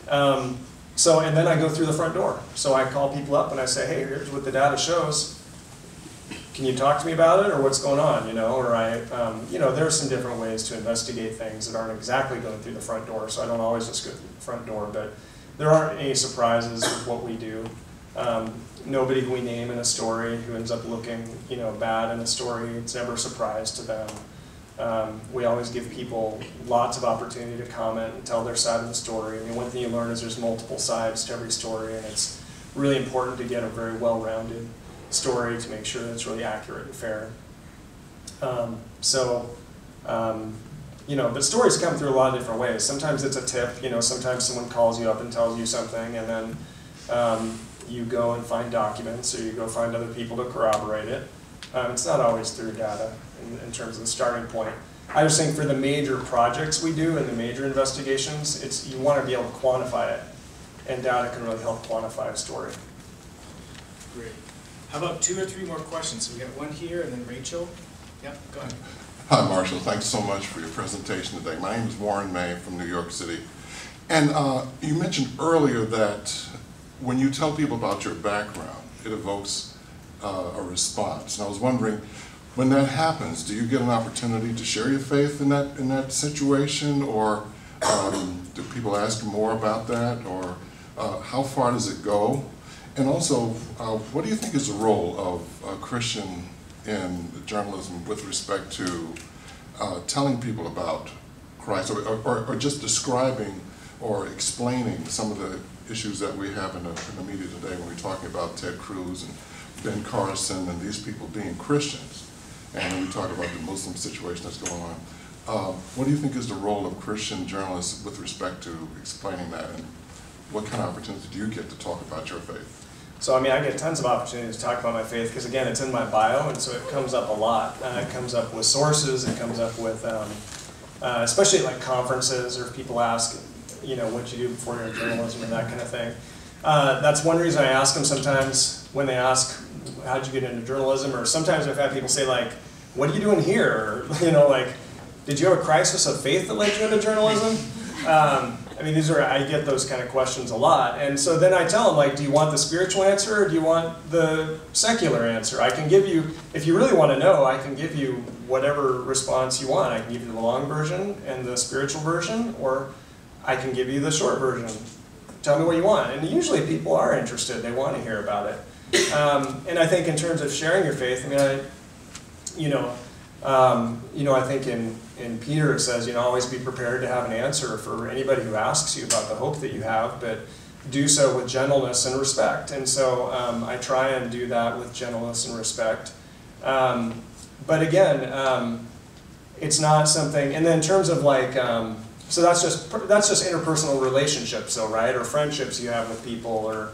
Um, so, and then I go through the front door. So I call people up and I say, hey, here's what the data shows. Can you talk to me about it, or what's going on, you know? Or I, um, you know, there are some different ways to investigate things that aren't exactly going through the front door, so I don't always just go through the front door, but there aren't any surprises with what we do. Um, nobody who we name in a story who ends up looking, you know, bad in a story, it's never a surprise to them. Um, we always give people lots of opportunity to comment and tell their side of the story. I mean, one thing you learn is there's multiple sides to every story, and it's really important to get a very well-rounded story to make sure that it's really accurate and fair. Um, so, um, you know, but stories come through a lot of different ways. Sometimes it's a tip, you know, sometimes someone calls you up and tells you something, and then um, you go and find documents, or you go find other people to corroborate it. Um, it's not always through data in, in terms of the starting point. I was saying for the major projects we do and the major investigations, it's you want to be able to quantify it, and data can really help quantify a story. Great. How about two or three more questions? So we got one here and then Rachel. Yep, go ahead. Hi, Marshall. Thanks so much for your presentation today. My name is Warren May from New York City. And uh, you mentioned earlier that when you tell people about your background, it evokes uh, a response. And I was wondering, when that happens, do you get an opportunity to share your faith in that, in that situation? Or um, do people ask more about that? Or uh, how far does it go? And also, uh, what do you think is the role of a Christian in journalism with respect to uh, telling people about Christ, or, or, or just describing or explaining some of the issues that we have in the, in the media today when we're talking about Ted Cruz and Ben Carson and these people being Christians, and we talk about the Muslim situation that's going on. Uh, what do you think is the role of Christian journalists with respect to explaining that, and what kind of opportunity do you get to talk about your faith? So I mean, I get tons of opportunities to talk about my faith because again, it's in my bio, and so it comes up a lot. Uh, it comes up with sources. It comes up with, um, uh, especially like conferences or if people ask, you know, what you do before you're in journalism and that kind of thing. Uh, that's one reason I ask them sometimes when they ask, how'd you get into journalism? Or sometimes I've had people say like, what are you doing here? Or, [laughs] you know, like, did you have a crisis of faith that led you into journalism? Um, I mean, these are, I get those kind of questions a lot. And so then I tell them, like, do you want the spiritual answer or do you want the secular answer? I can give you, if you really want to know, I can give you whatever response you want. I can give you the long version and the spiritual version, or I can give you the short version. Tell me what you want. And usually people are interested, they want to hear about it. Um, and I think in terms of sharing your faith, I mean, I, you know, um, you know, I think in, in Peter it says, you know, always be prepared to have an answer for anybody who asks you about the hope that you have, but do so with gentleness and respect. And so um, I try and do that with gentleness and respect. Um, but again, um, it's not something. And then in terms of like, um, so that's just that's just interpersonal relationships, though, right? Or friendships you have with people, or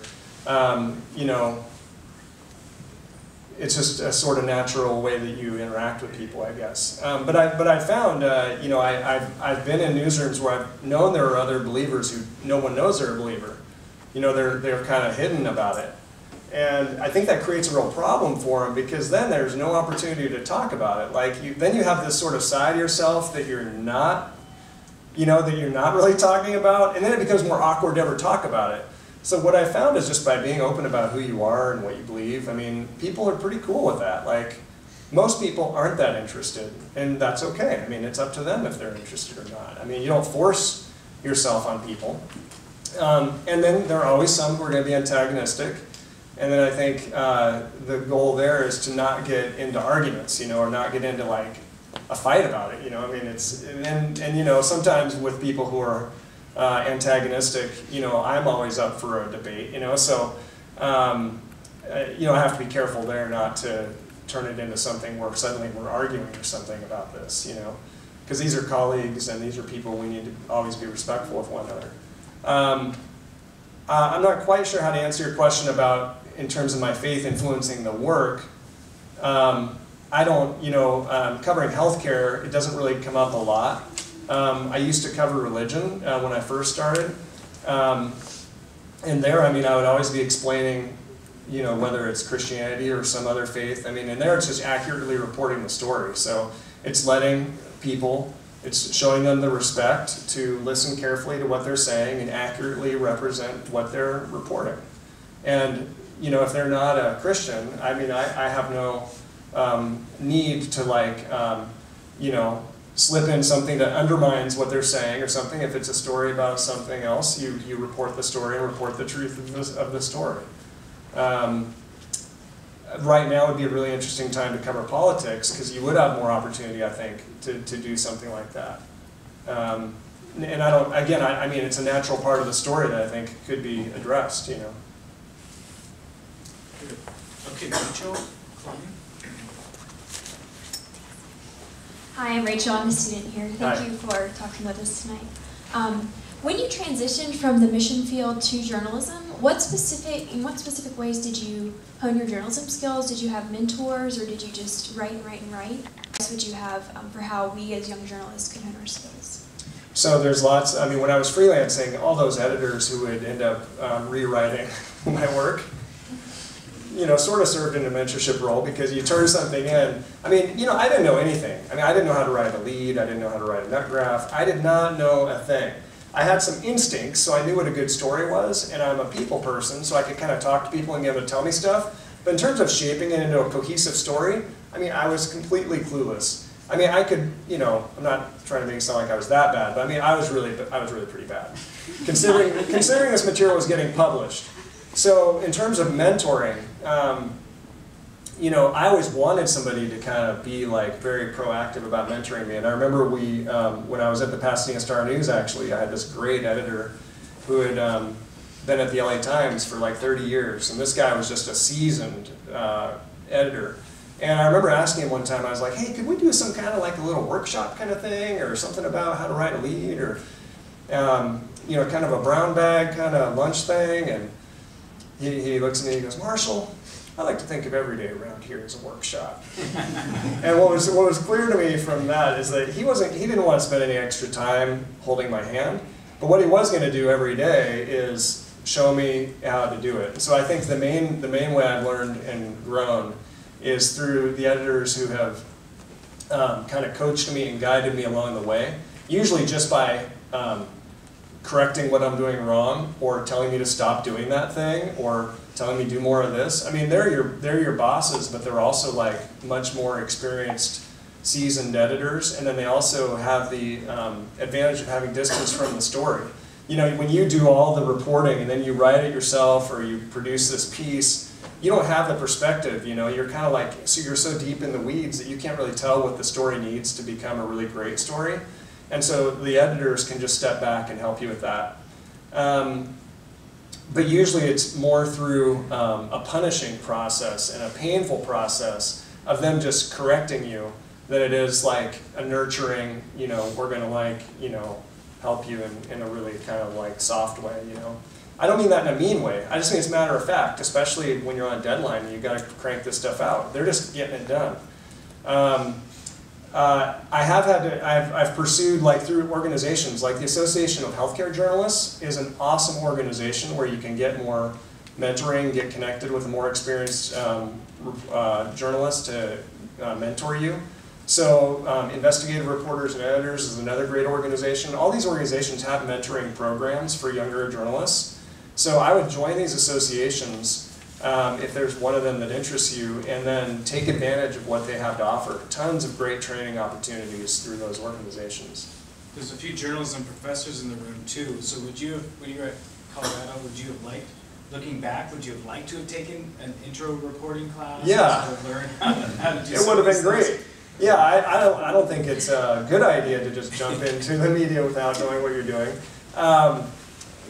um, you know, it's just a sort of natural way that you interact with people, I guess. Um, but I but I found, uh, you know, I, I've I've been in newsrooms where I've known there are other believers who no one knows they're a believer. You know, they're they're kind of hidden about it, and I think that creates a real problem for them because then there's no opportunity to talk about it. Like you, then you have this sort of side of yourself that you're not, you know, that you're not really talking about, and then it becomes more awkward to ever talk about it. So what I found is just by being open about who you are and what you believe, I mean, people are pretty cool with that. Like, most people aren't that interested, and that's okay. I mean, it's up to them if they're interested or not. I mean, you don't force yourself on people. Um, and then there are always some who are going to be antagonistic. And then I think uh, the goal there is to not get into arguments, you know, or not get into like a fight about it. You know, I mean, it's and and you know sometimes with people who are uh, antagonistic, you know, I'm always up for a debate. You know, so um, uh, you know I have to be careful there not to turn it into something where suddenly we're arguing or something about this. You know, because these are colleagues and these are people we need to always be respectful of one another. Um, uh, I'm not quite sure how to answer your question about in terms of my faith influencing the work. Um, I don't, you know, um, covering healthcare, it doesn't really come up a lot. Um, I used to cover religion uh, when I first started. Um, and there, I mean, I would always be explaining, you know, whether it's Christianity or some other faith. I mean, and there it's just accurately reporting the story. So it's letting people, it's showing them the respect to listen carefully to what they're saying and accurately represent what they're reporting. And, you know, if they're not a Christian, I mean, I, I have no um, need to like, um, you know, slip in something that undermines what they're saying or something. If it's a story about something else, you, you report the story and report the truth of, of the story. Um, right now would be a really interesting time to cover politics because you would have more opportunity, I think, to, to do something like that. Um, and I don't, again, I, I mean, it's a natural part of the story that I think could be addressed, you know. Okay, Rachel, Claudia? Hi, I'm Rachel. I'm a student here. Thank Hi. you for talking with us tonight. Um, when you transitioned from the mission field to journalism, what specific in what specific ways did you hone your journalism skills? Did you have mentors, or did you just write and write and write? What would you have um, for how we as young journalists can hone our skills? So there's lots, I mean, when I was freelancing, all those editors who would end up um, rewriting [laughs] my work, you know, sort of served in a mentorship role because you turn something in. I mean, you know, I didn't know anything. I mean, I didn't know how to write a lead. I didn't know how to write a nut graph. I did not know a thing. I had some instincts, so I knew what a good story was, and I'm a people person, so I could kind of talk to people and get them to tell me stuff. But in terms of shaping it into a cohesive story, I mean, I was completely clueless. I mean, I could, you know, I'm not trying to make it sound like I was that bad, but I mean, I was really, I was really pretty bad, [laughs] considering considering this material was getting published. So in terms of mentoring, um, you know, I always wanted somebody to kind of be like very proactive about mentoring me. And I remember we, um, when I was at the Pasadena Star News, actually, I had this great editor who had um, been at the LA Times for like 30 years, and this guy was just a seasoned uh, editor. And I remember asking him one time, I was like, hey, could we do some kind of like a little workshop kind of thing, or something about how to write a lead, or, um, you know, kind of a brown bag kind of lunch thing? And he, he looks at me and he goes, Marshall, I like to think of every day around here as a workshop. [laughs] and what was, what was clear to me from that is that he, wasn't, he didn't want to spend any extra time holding my hand, but what he was going to do every day is show me how to do it. So I think the main, the main way I've learned and grown is through the editors who have um, kind of coached me and guided me along the way, usually just by um, correcting what I'm doing wrong or telling me to stop doing that thing or telling me do more of this. I mean, they're your, they're your bosses, but they're also like much more experienced, seasoned editors. And then they also have the um, advantage of having distance from the story. You know, when you do all the reporting and then you write it yourself or you produce this piece, you don't have the perspective, you know, you're kind of like, so you're so deep in the weeds that you can't really tell what the story needs to become a really great story. And so the editors can just step back and help you with that. Um, but usually it's more through um, a punishing process and a painful process of them just correcting you than it is like a nurturing, you know, we're going to like, you know, help you in, in a really kind of like soft way, you know. I don't mean that in a mean way. I just think it's a matter of fact, especially when you're on a deadline and you've got to crank this stuff out. They're just getting it done. Um, uh, I have had to, I've, I've pursued like through organizations like the Association of Healthcare Journalists is an awesome organization where you can get more mentoring, get connected with a more experienced um, uh, journalist to uh, mentor you. So um, Investigative Reporters and Editors is another great organization. All these organizations have mentoring programs for younger journalists. So I would join these associations um, if there's one of them that interests you, and then take advantage of what they have to offer. Tons of great training opportunities through those organizations. there's a few journalism professors in the room too, so would you, have when you were at Colorado, would you have liked, looking back, would you have liked to have taken an intro reporting class? Yeah. To learn how to, how to do It would have been these things? great. Yeah, I, I don't, I don't think it's a good idea to just jump into the media without knowing what you're doing. Um,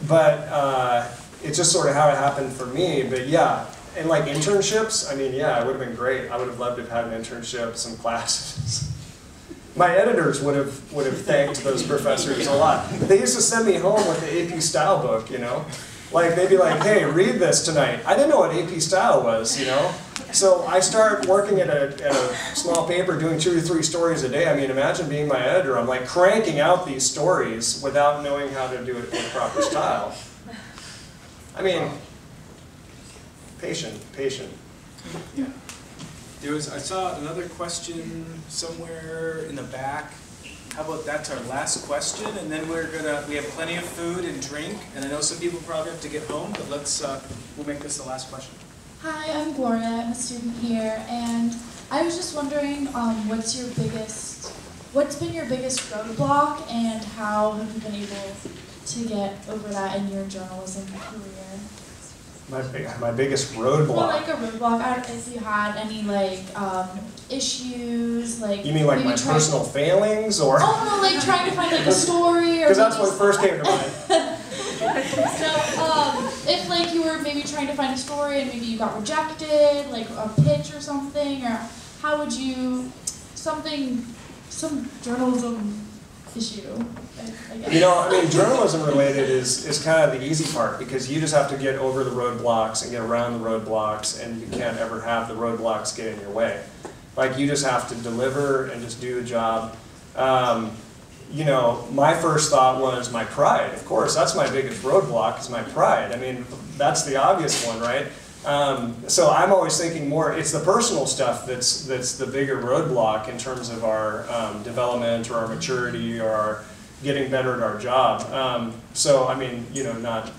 but, uh, it's just sort of how it happened for me, but yeah. And like internships, I mean, yeah, it would have been great. I would have loved to have had an internship, some classes. [laughs] My editors would have, would have thanked those professors a lot. They used to send me home with the AP style book, you know? Like, they'd be like, hey, read this tonight. I didn't know what AP style was, you know? So I start working at a, at a small paper doing two or three stories a day. I mean, imagine being my editor. I'm like cranking out these stories without knowing how to do it with proper style. I mean, patient, patient. Yeah. There was, I saw another question somewhere in the back. How about that's our last question, and then we're gonna, we have plenty of food and drink, and I know some people probably have to get home, but let's, uh, we'll make this the last question. Hi, I'm Gloria. I'm a student here, and I was just wondering, um, what's your biggest, what's been your biggest roadblock, and how have you been able to get over that in your journalism career? My, my biggest roadblock. Well, like a roadblock. I don't, if you had any like um, issues, like You mean like my personal failings or? Oh no, like trying to find like a story or. Because that's what first came to mind. [laughs] So, um, if like you were maybe trying to find a story and maybe you got rejected, like a pitch or something, or how would you, something, some journalism issue. You know, I mean, journalism related is, is kind of the easy part because you just have to get over the roadblocks and get around the roadblocks and you can't ever have the roadblocks get in your way. Like you just have to deliver and just do the job. Um, you know, my first thought was my pride. Of course, that's my biggest roadblock is my pride. I mean, that's the obvious one, right? Um, so I'm always thinking more. It's the personal stuff that's that's the bigger roadblock in terms of our um, development or our maturity or our getting better at our job. Um, so I mean, you know, not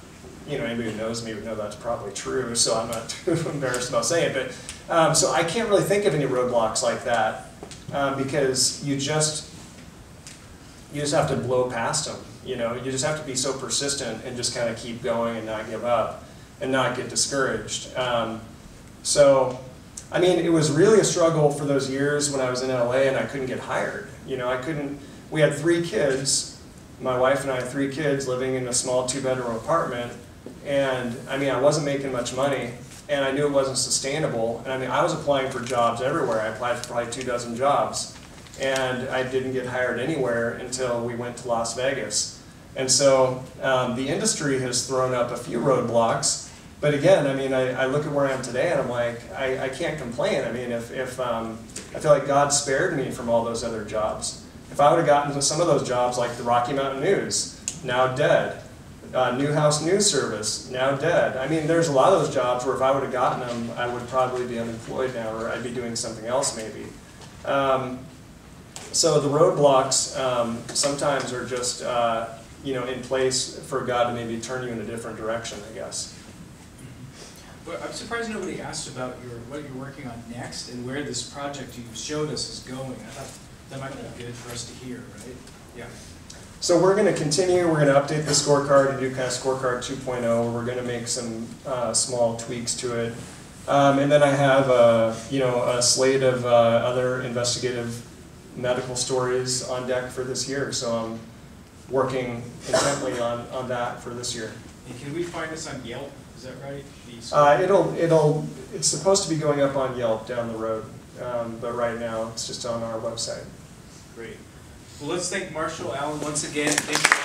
you know anybody who knows me would know that's probably true. So I'm not [laughs] too embarrassed about saying it. But um, so I can't really think of any roadblocks like that um, because you just you just have to blow past them. You know, you just have to be so persistent and just kind of keep going and not give up and not get discouraged. Um, so, I mean, it was really a struggle for those years when I was in LA and I couldn't get hired. You know, I couldn't. We had three kids. My wife and I had three kids living in a small two-bedroom apartment, and I mean, I wasn't making much money, and I knew it wasn't sustainable. And I mean, I was applying for jobs everywhere. I applied for probably two dozen jobs and I didn't get hired anywhere until we went to Las Vegas. And so um, the industry has thrown up a few roadblocks, but again, I mean, I, I look at where I am today and I'm like, I, I can't complain. I mean, if, if um, I feel like God spared me from all those other jobs. If I would have gotten to some of those jobs like the Rocky Mountain News, now dead, uh, Newhouse News Service, now dead. I mean, there's a lot of those jobs where if I would have gotten them, I would probably be unemployed now or I'd be doing something else maybe. Um, so the roadblocks um, sometimes are just uh, you know in place for God to maybe turn you in a different direction, I guess. Well, I'm surprised nobody asked about your, what you're working on next and where this project you showed us is going. I thought that might be good for us to hear, right? Yeah. So we're going to continue. We're going to update the scorecard and do kind of scorecard 2.0. We're going to make some uh, small tweaks to it, um, and then I have a you know a slate of uh, other investigative medical stories on deck for this year. So I'm working intently on, on that for this year. And can we find this on Yelp? Is that right? Uh, it'll, it'll, it's supposed to be going up on Yelp down the road, um, but right now it's just on our website. Great. Well, let's thank Marshall Allen once again. Thank you.